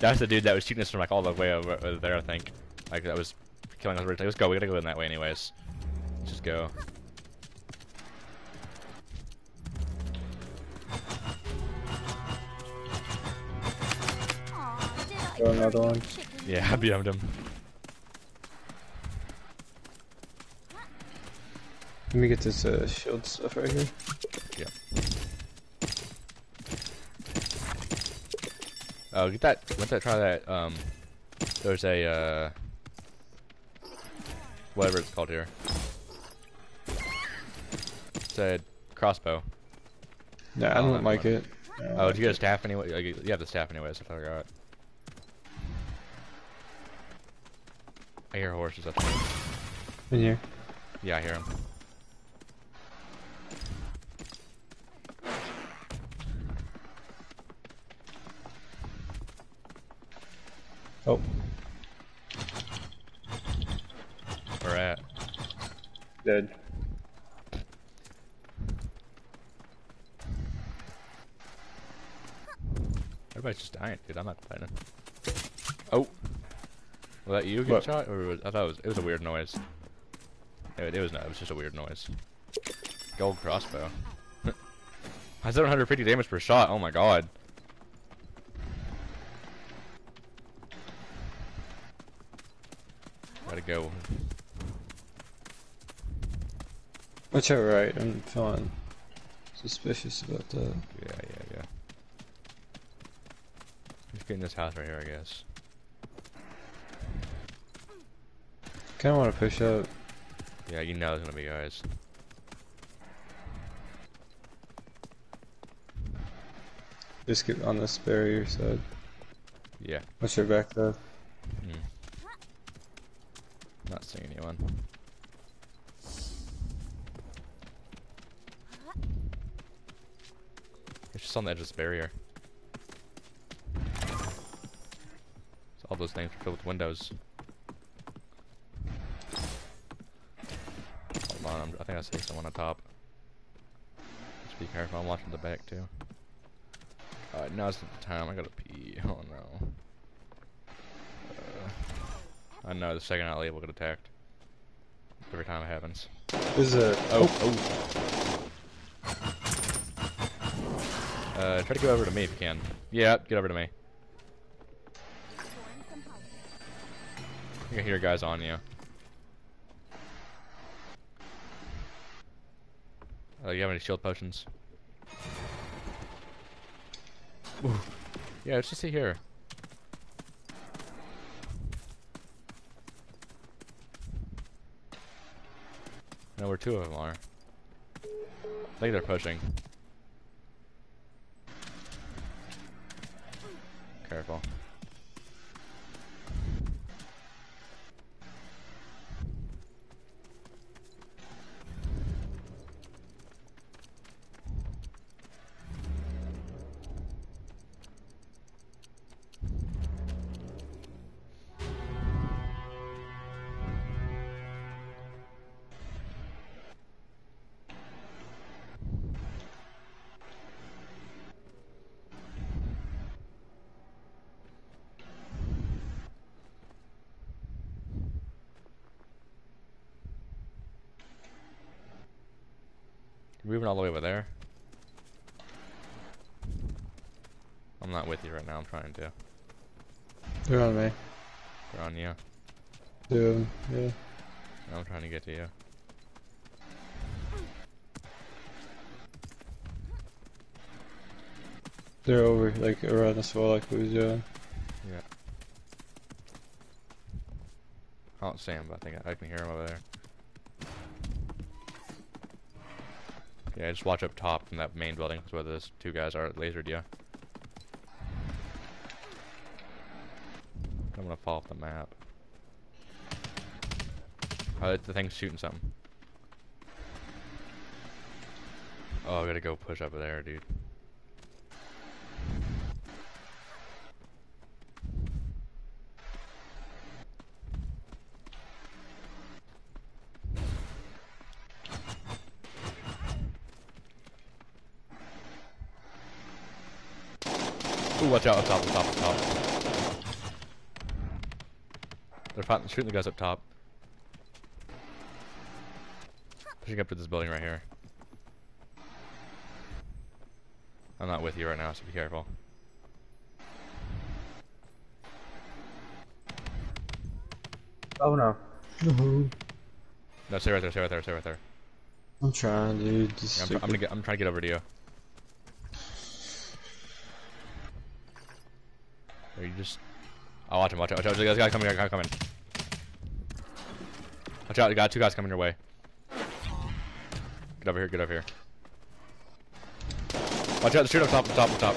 A: That's the dude that was shooting us from like all the way over, over there, I think. Like that was killing us. Like, Let's go. We gotta go in that way, anyways. Let's just go.
C: Throw another one.
A: Yeah, I BM'd him.
C: Let me get this uh, shield stuff right here.
A: Yeah. Oh, get that. Went to try that. Um, there's a uh, whatever it's called here. It's a crossbow.
C: Yeah, I
A: Oh,
C: don't
A: never
C: like it.
A: Oh, did you get a staff anyway? Like, You have the staff anyway, anyways. I forgot. I hear horses up there.
C: In here.
A: Yeah, I hear them.
C: Oh,
A: Where at?
C: dead.
A: Everybody's just dying, dude. I'm not complaining. Oh, was that you get
C: What?
A: shot, or was I thought it was it was a weird noise. It, it was not. It was just a weird noise. Gold crossbow. I 750 damage per shot. Oh my god. Gotta go.
C: Watch out right, I'm feeling suspicious about that.
A: Yeah, yeah, yeah. Just get in this house right here, I guess.
C: Kinda wanna push up.
A: Yeah, you know it's gonna be guys.
C: Just get on this barrier side.
A: Yeah.
C: Watch your back though.
A: Hmm. Not seeing anyone. It's just on the edge of this barrier. So all those things are filled with windows. Hold on, I'm, I think I see someone on top. Just be careful, I'm watching the back too. Alright, now's the time, I gotta pee. Oh no. Uh, I know, the second I leave, we'll get attacked. Every time it happens.
C: There's a
A: Oh, oh. Uh, try to go over to me if you can. Yeah, get over to me. You can hear guys on you. Uh, you have any shield potions? Ooh. Yeah, let's just see here. I know where two of them are. I think they're pushing. Careful. Right now. I'm trying to.
C: They're on me.
A: They're on you.
C: Dude, yeah.
A: I'm trying to get to you.
C: They're over, like, around this wall like we was doing.
A: Yeah. I don't see him, but I think I, I can hear him over there. Yeah, just watch up top from that main building. That's where those two guys are lasered you. I'm gonna fall off the map. Oh, the thing's shooting something. Oh, I gotta go push up there, dude. Ooh, watch out, up top, up top, up top. They're fighting, shooting the guys up top. Pushing up to this building right here. I'm not with you right now, so be careful.
C: Oh no. No.
A: No, stay right there, stay right there, stay right there.
C: I'm trying, dude.
A: Yeah, I'm, tr- I'm gonna get, I'm trying to get over to you. Oh, watch him, watch out, watch out. There's a guy coming, guy coming. Watch out, you got two guys coming your way. Get over here, get over here. Watch out, the shoot up top, up top, up top.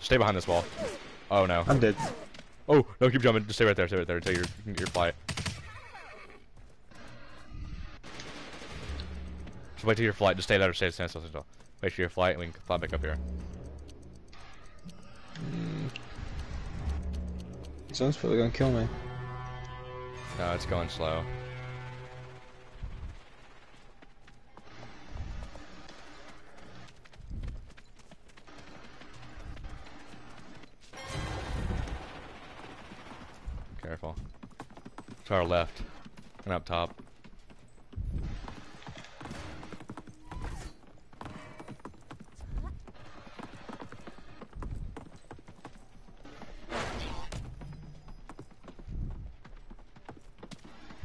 A: Stay behind this wall. Oh no.
C: I'm dead.
A: Oh, no, keep jumping. Just stay right there, stay right there until you're, you can get your flight. Just wait till your flight. Just stay there, stay stand still, stand still. Wait for your flight and we can fly back up here.
C: Someone's probably gonna kill me.
A: No, it's going slow. Careful. To our left. And up top.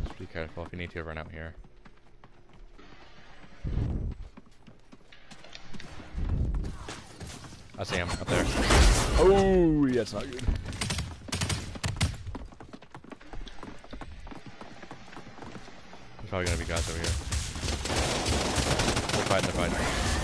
A: Just be careful if you need to run out here. I see him up there. Oh, yeah, it's not good. There's probably gonna be guys over here. They're fighting, they're fighting.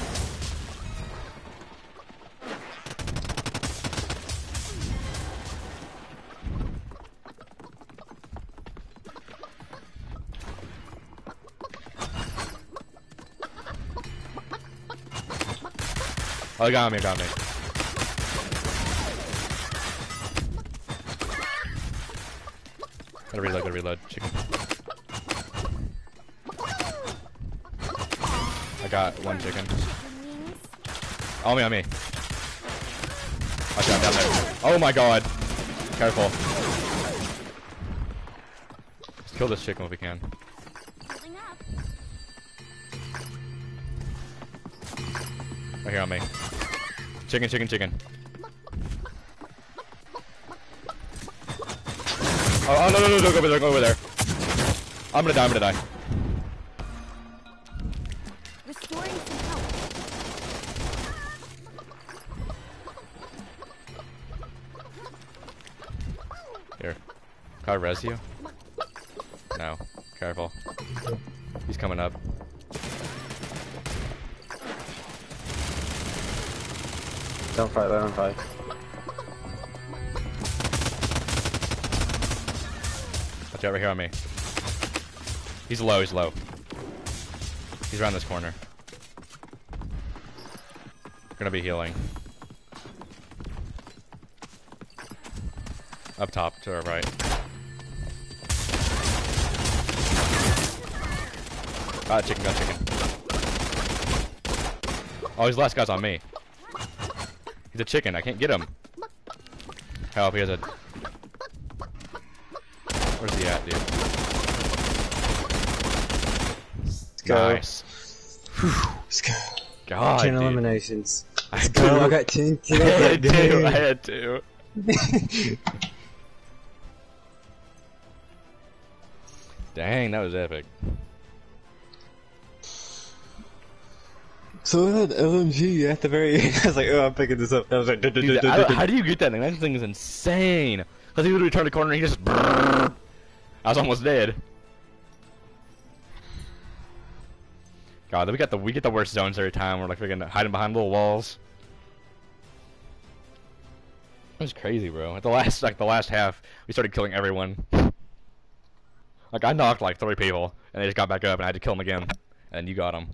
A: Oh, they got me, got me. Gotta reload, gotta reload. Chicken. I got one chicken. On me, on me. Watch out, down there. Oh my god. Careful. Let's kill this chicken if we can. Right here on me. Chicken, chicken, chicken. Oh, oh no, no, no, no, go over there, go over there. I'm gonna die, I'm gonna die.
E: Restoring some health.
A: Here. Can I res you? No. Careful. He's coming up.
C: Don't fight, him fight.
A: Watch out right here on me. He's low, he's low. He's around this corner. Gonna be healing. Up top to our right. Got chicken, got chicken. Oh, his last guy's on me. He's a chicken, I can't get him. Help, he has a... Where's he at, dude?
C: Let's go.
A: Nice.
C: Let's go.
A: God,
C: 10
A: dude.
C: eliminations.
A: I.
C: I got 10
A: I had
C: day.
A: I had to. Dang, that was epic.
C: So I had LMG at the very end. I was like, oh, I'm picking this up. I was like,
A: Dude, I-
C: duh, duh,
A: how do you get that thing? That thing is insane. Cause he literally turned the corner and he just. I was almost dead. God, we got the we get the worst zones every time. We're like freaking hiding behind little walls. It was crazy, bro. At the last like the last half, we started killing everyone. Like I knocked like three people, and they just got back up, and I had to kill them again. And you got them.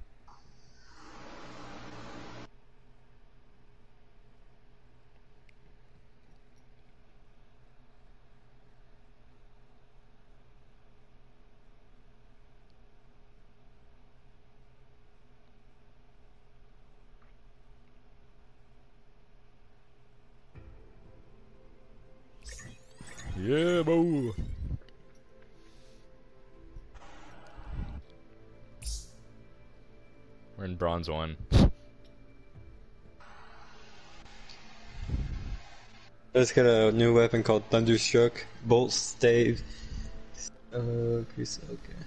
A: Yeah, boo. We're in bronze one.
C: Let's get a new weapon called Thunderstruck. Bolt stave. Okay, okay.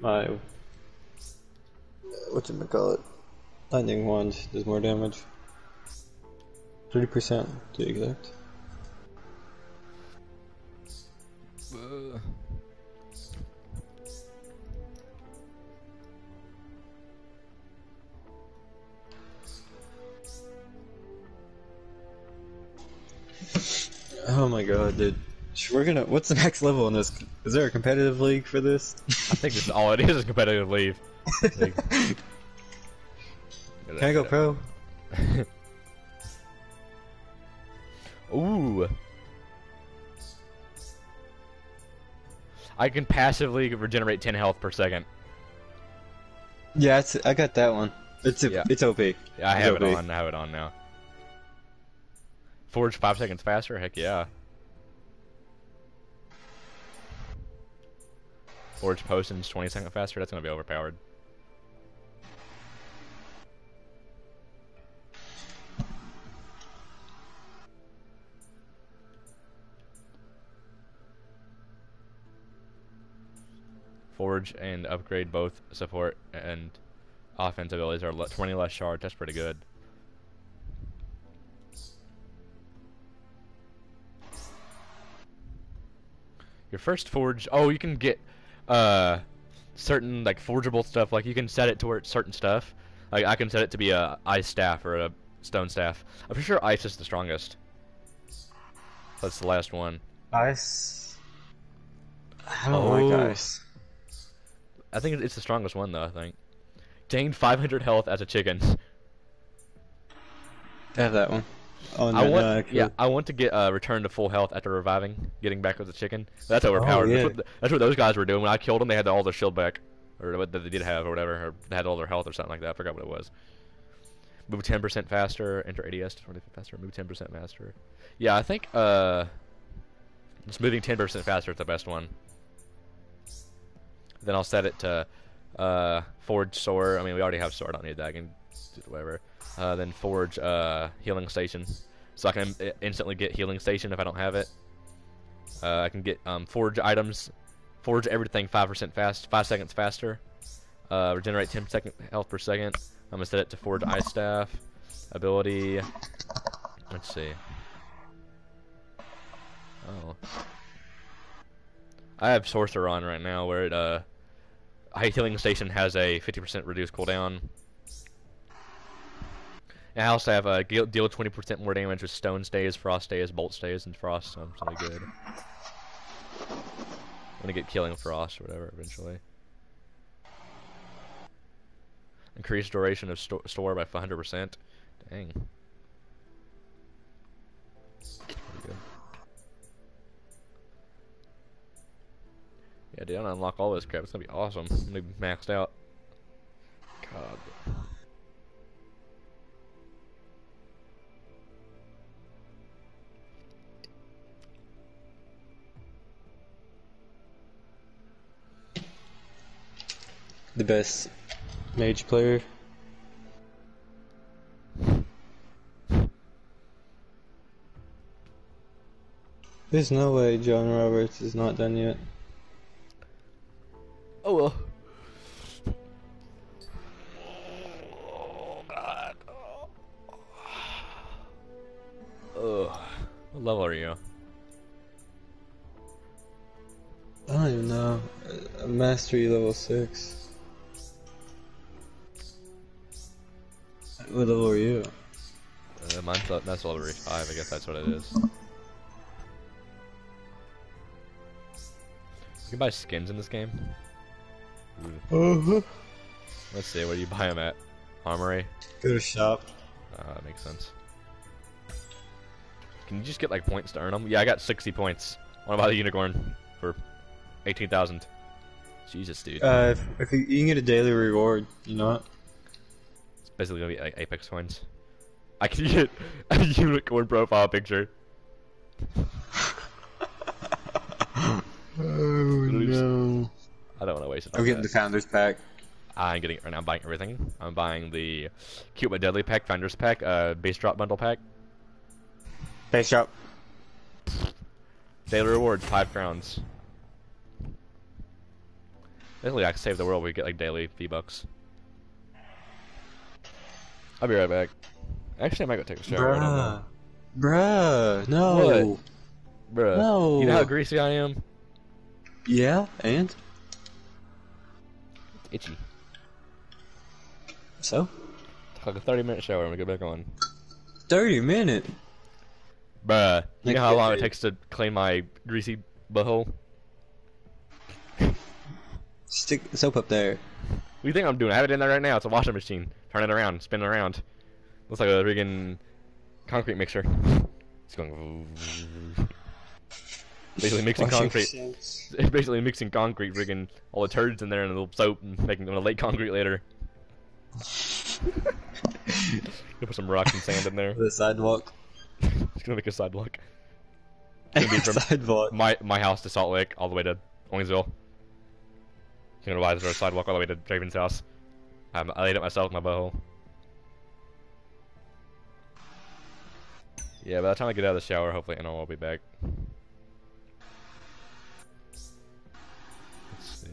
C: My. What you call it? Lightning wand does more damage. Thirty percent to exact.
A: Uh,
C: Oh my god, dude. We're gonna. What's the next level in this? Is there a competitive league for this?
A: I think this all it is is competitive league. Like-
C: Can I go pro?
A: Ooh. I can passively regenerate 10 health per second.
C: Yeah, it's, I got that one. It's a,
A: Yeah.
C: it's OP.
A: Yeah, I
C: It's
A: have it on. I have it on now. Forge five seconds faster? Heck yeah. Forge potions 20 seconds faster? That's gonna be overpowered. Forge and upgrade both support and offense abilities are le- 20 less shard. That's pretty good. Your first forge. Oh, you can get uh certain like forgeable stuff. Like you can set it to where it's certain stuff. Like I can set it to be a ice staff or a stone staff. I'm pretty sure ice is the strongest. That's the last one.
C: Ice. I don't like
A: Oh.
C: ice.
A: I think it's the strongest one though. I think. Gain 500 health as a chicken.
C: I have that one. Oh,
A: I
C: no,
A: want,
C: no, I
A: yeah, I want to get uh, return to full health after reviving, getting back with the chicken. That's overpowered.
C: Oh, yeah.
A: that's, what, that's what those guys were doing when I killed them. They had all their shield back, or what they did have, or whatever, or they had all their health or something like that. I forgot what it was. Move 10% faster, enter ADS 20 faster, move 10% faster. Yeah, I think uh, just moving 10% faster is the best one. Then I'll set it to uh, Forge Sword. I mean, we already have Sword. I don't need that. I can do whatever. Uh, then Forge uh, Healing Station. So I can instantly get Healing Station if I don't have it. Uh, I can get um, Forge items. Forge everything 5% fast, 5 seconds faster. Uh, regenerate 10 second health per second. I'm to set it to Forge Ice Staff. Ability. Let's see. Oh. I have Sorcerer on right now where it, uh, High Healing Station has a 50% reduced cooldown. And I also have uh, deal deal 20% more damage with Stone Stays, Frost Stays, Bolt Stays, and Frost, so I'm really good. I'm gonna get Killing Frost or whatever eventually. Increased duration of sto store by 100%. Dang. Yeah, dude, I'm gonna unlock all this crap. It's gonna be awesome. I'm gonna be maxed out. God.
C: The best mage player. There's no way John Roberts is not done yet. Uh, Mastery level 6. What level are you?
A: Uh, mine's le- that's level 5, I guess that's what it is. You can buy skins in this game?
C: Uh-huh.
A: Let's see, where do you buy them at? Armory?
C: Go to shop.
A: Uh, that makes sense. Can you just get like points to earn them? Yeah, I got 60 points. To buy the unicorn for 18,000. Jesus, dude.
C: Uh, if, if you, you can get a daily reward, you know what?
A: It's basically gonna be like Apex coins. I can get a unicorn profile picture.
C: Oh no.
A: I don't want to waste it.
C: I'm getting
A: that.
C: the founders pack.
A: I'm getting it right now. I'm buying everything. I'm buying the Cute but Deadly pack, Founders pack, uh, base drop bundle pack.
C: Base drop.
A: Daily rewards, five crowns. Basically, I can save the world. We get like daily V bucks. I'll be right back. Actually, I might go take a shower. I don't know.
C: Bruh. Bruh. No.
A: What? Bruh.
C: No.
A: You know how greasy I am?
C: Yeah, and?
A: Itchy.
C: So?
A: Took like a 30 minute shower. I'm gonna get back on.
C: 30 minute.
A: Bruh. You
C: Like
A: know how long it takes to clean my greasy butthole?
C: Stick soap up there.
A: What do you think I'm doing? I have it in there right now. It's a washing machine. Turn it around, spin it around. Looks like a friggin' concrete mixer. It's going. Basically mixing
C: Washing
A: concrete. It's basically mixing concrete, friggin' all the turds in there and a little soap and making them late concrete later. Gonna put some rocks and sand in there.
C: The sidewalk.
A: It's gonna make a sidewalk. It's gonna be from
C: sidewalk.
A: my my house to Salt Lake all the way to Owensville. It's gonna rise a sidewalk all the way to Draven's house. Um, I laid it myself in my butthole. Yeah, by the time I get out of the shower, hopefully Anna will be back. Let's see.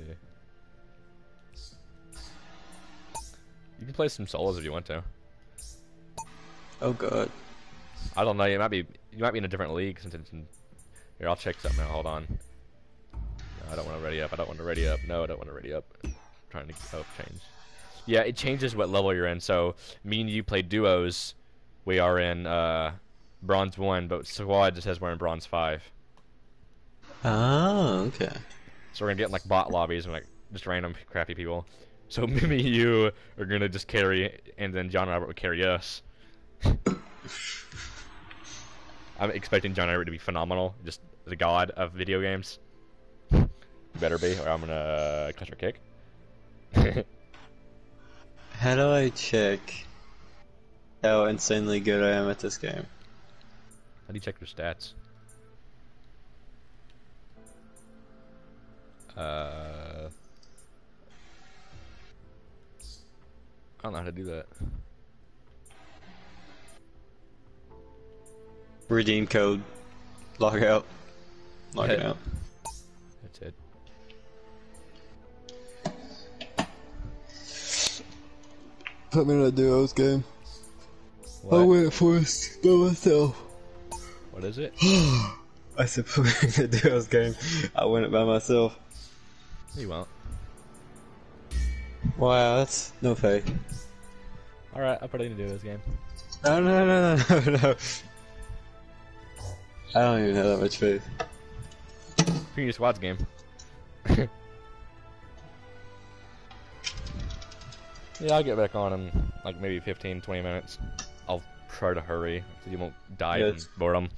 A: You can play some solos if you want to.
C: Oh god.
A: I don't know. You might be you might be in a different league since it's in. Here, I'll check something out. Hold on. I don't want to ready up. I don't want to ready up. No, I don't want to ready up. I'm trying to oh change. Yeah, it changes what level you're in. So me and you play duos. We are in uh, bronze one, but squad just says we're in bronze five.
C: Oh, okay.
A: So we're gonna get in like bot lobbies and like just random crappy people. So me and you are gonna just carry, and then John Robert would carry us. I'm expecting John Robert to be phenomenal, just the god of video games. You better be, or I'm gonna clutch or kick.
C: How do I check how insanely good I am at this game?
A: How do you check your stats? Uh, I don't know how to do that.
C: Redeem code. Log out. Log it out. Put me in a duos game.
A: What?
C: went first by myself.
A: What is it?
C: I said put me in a duos game. I win it by myself.
A: You won't.
C: Wow, that's no fake.
A: All right, I'll put it into this game.
C: No, no, no, no, no, no. I don't even have that much faith.
A: Premier Squads game. yeah, I'll get back on in like maybe 15, 20 minutes. I'll try to hurry so you won't die
C: Yeah,
A: from boredom.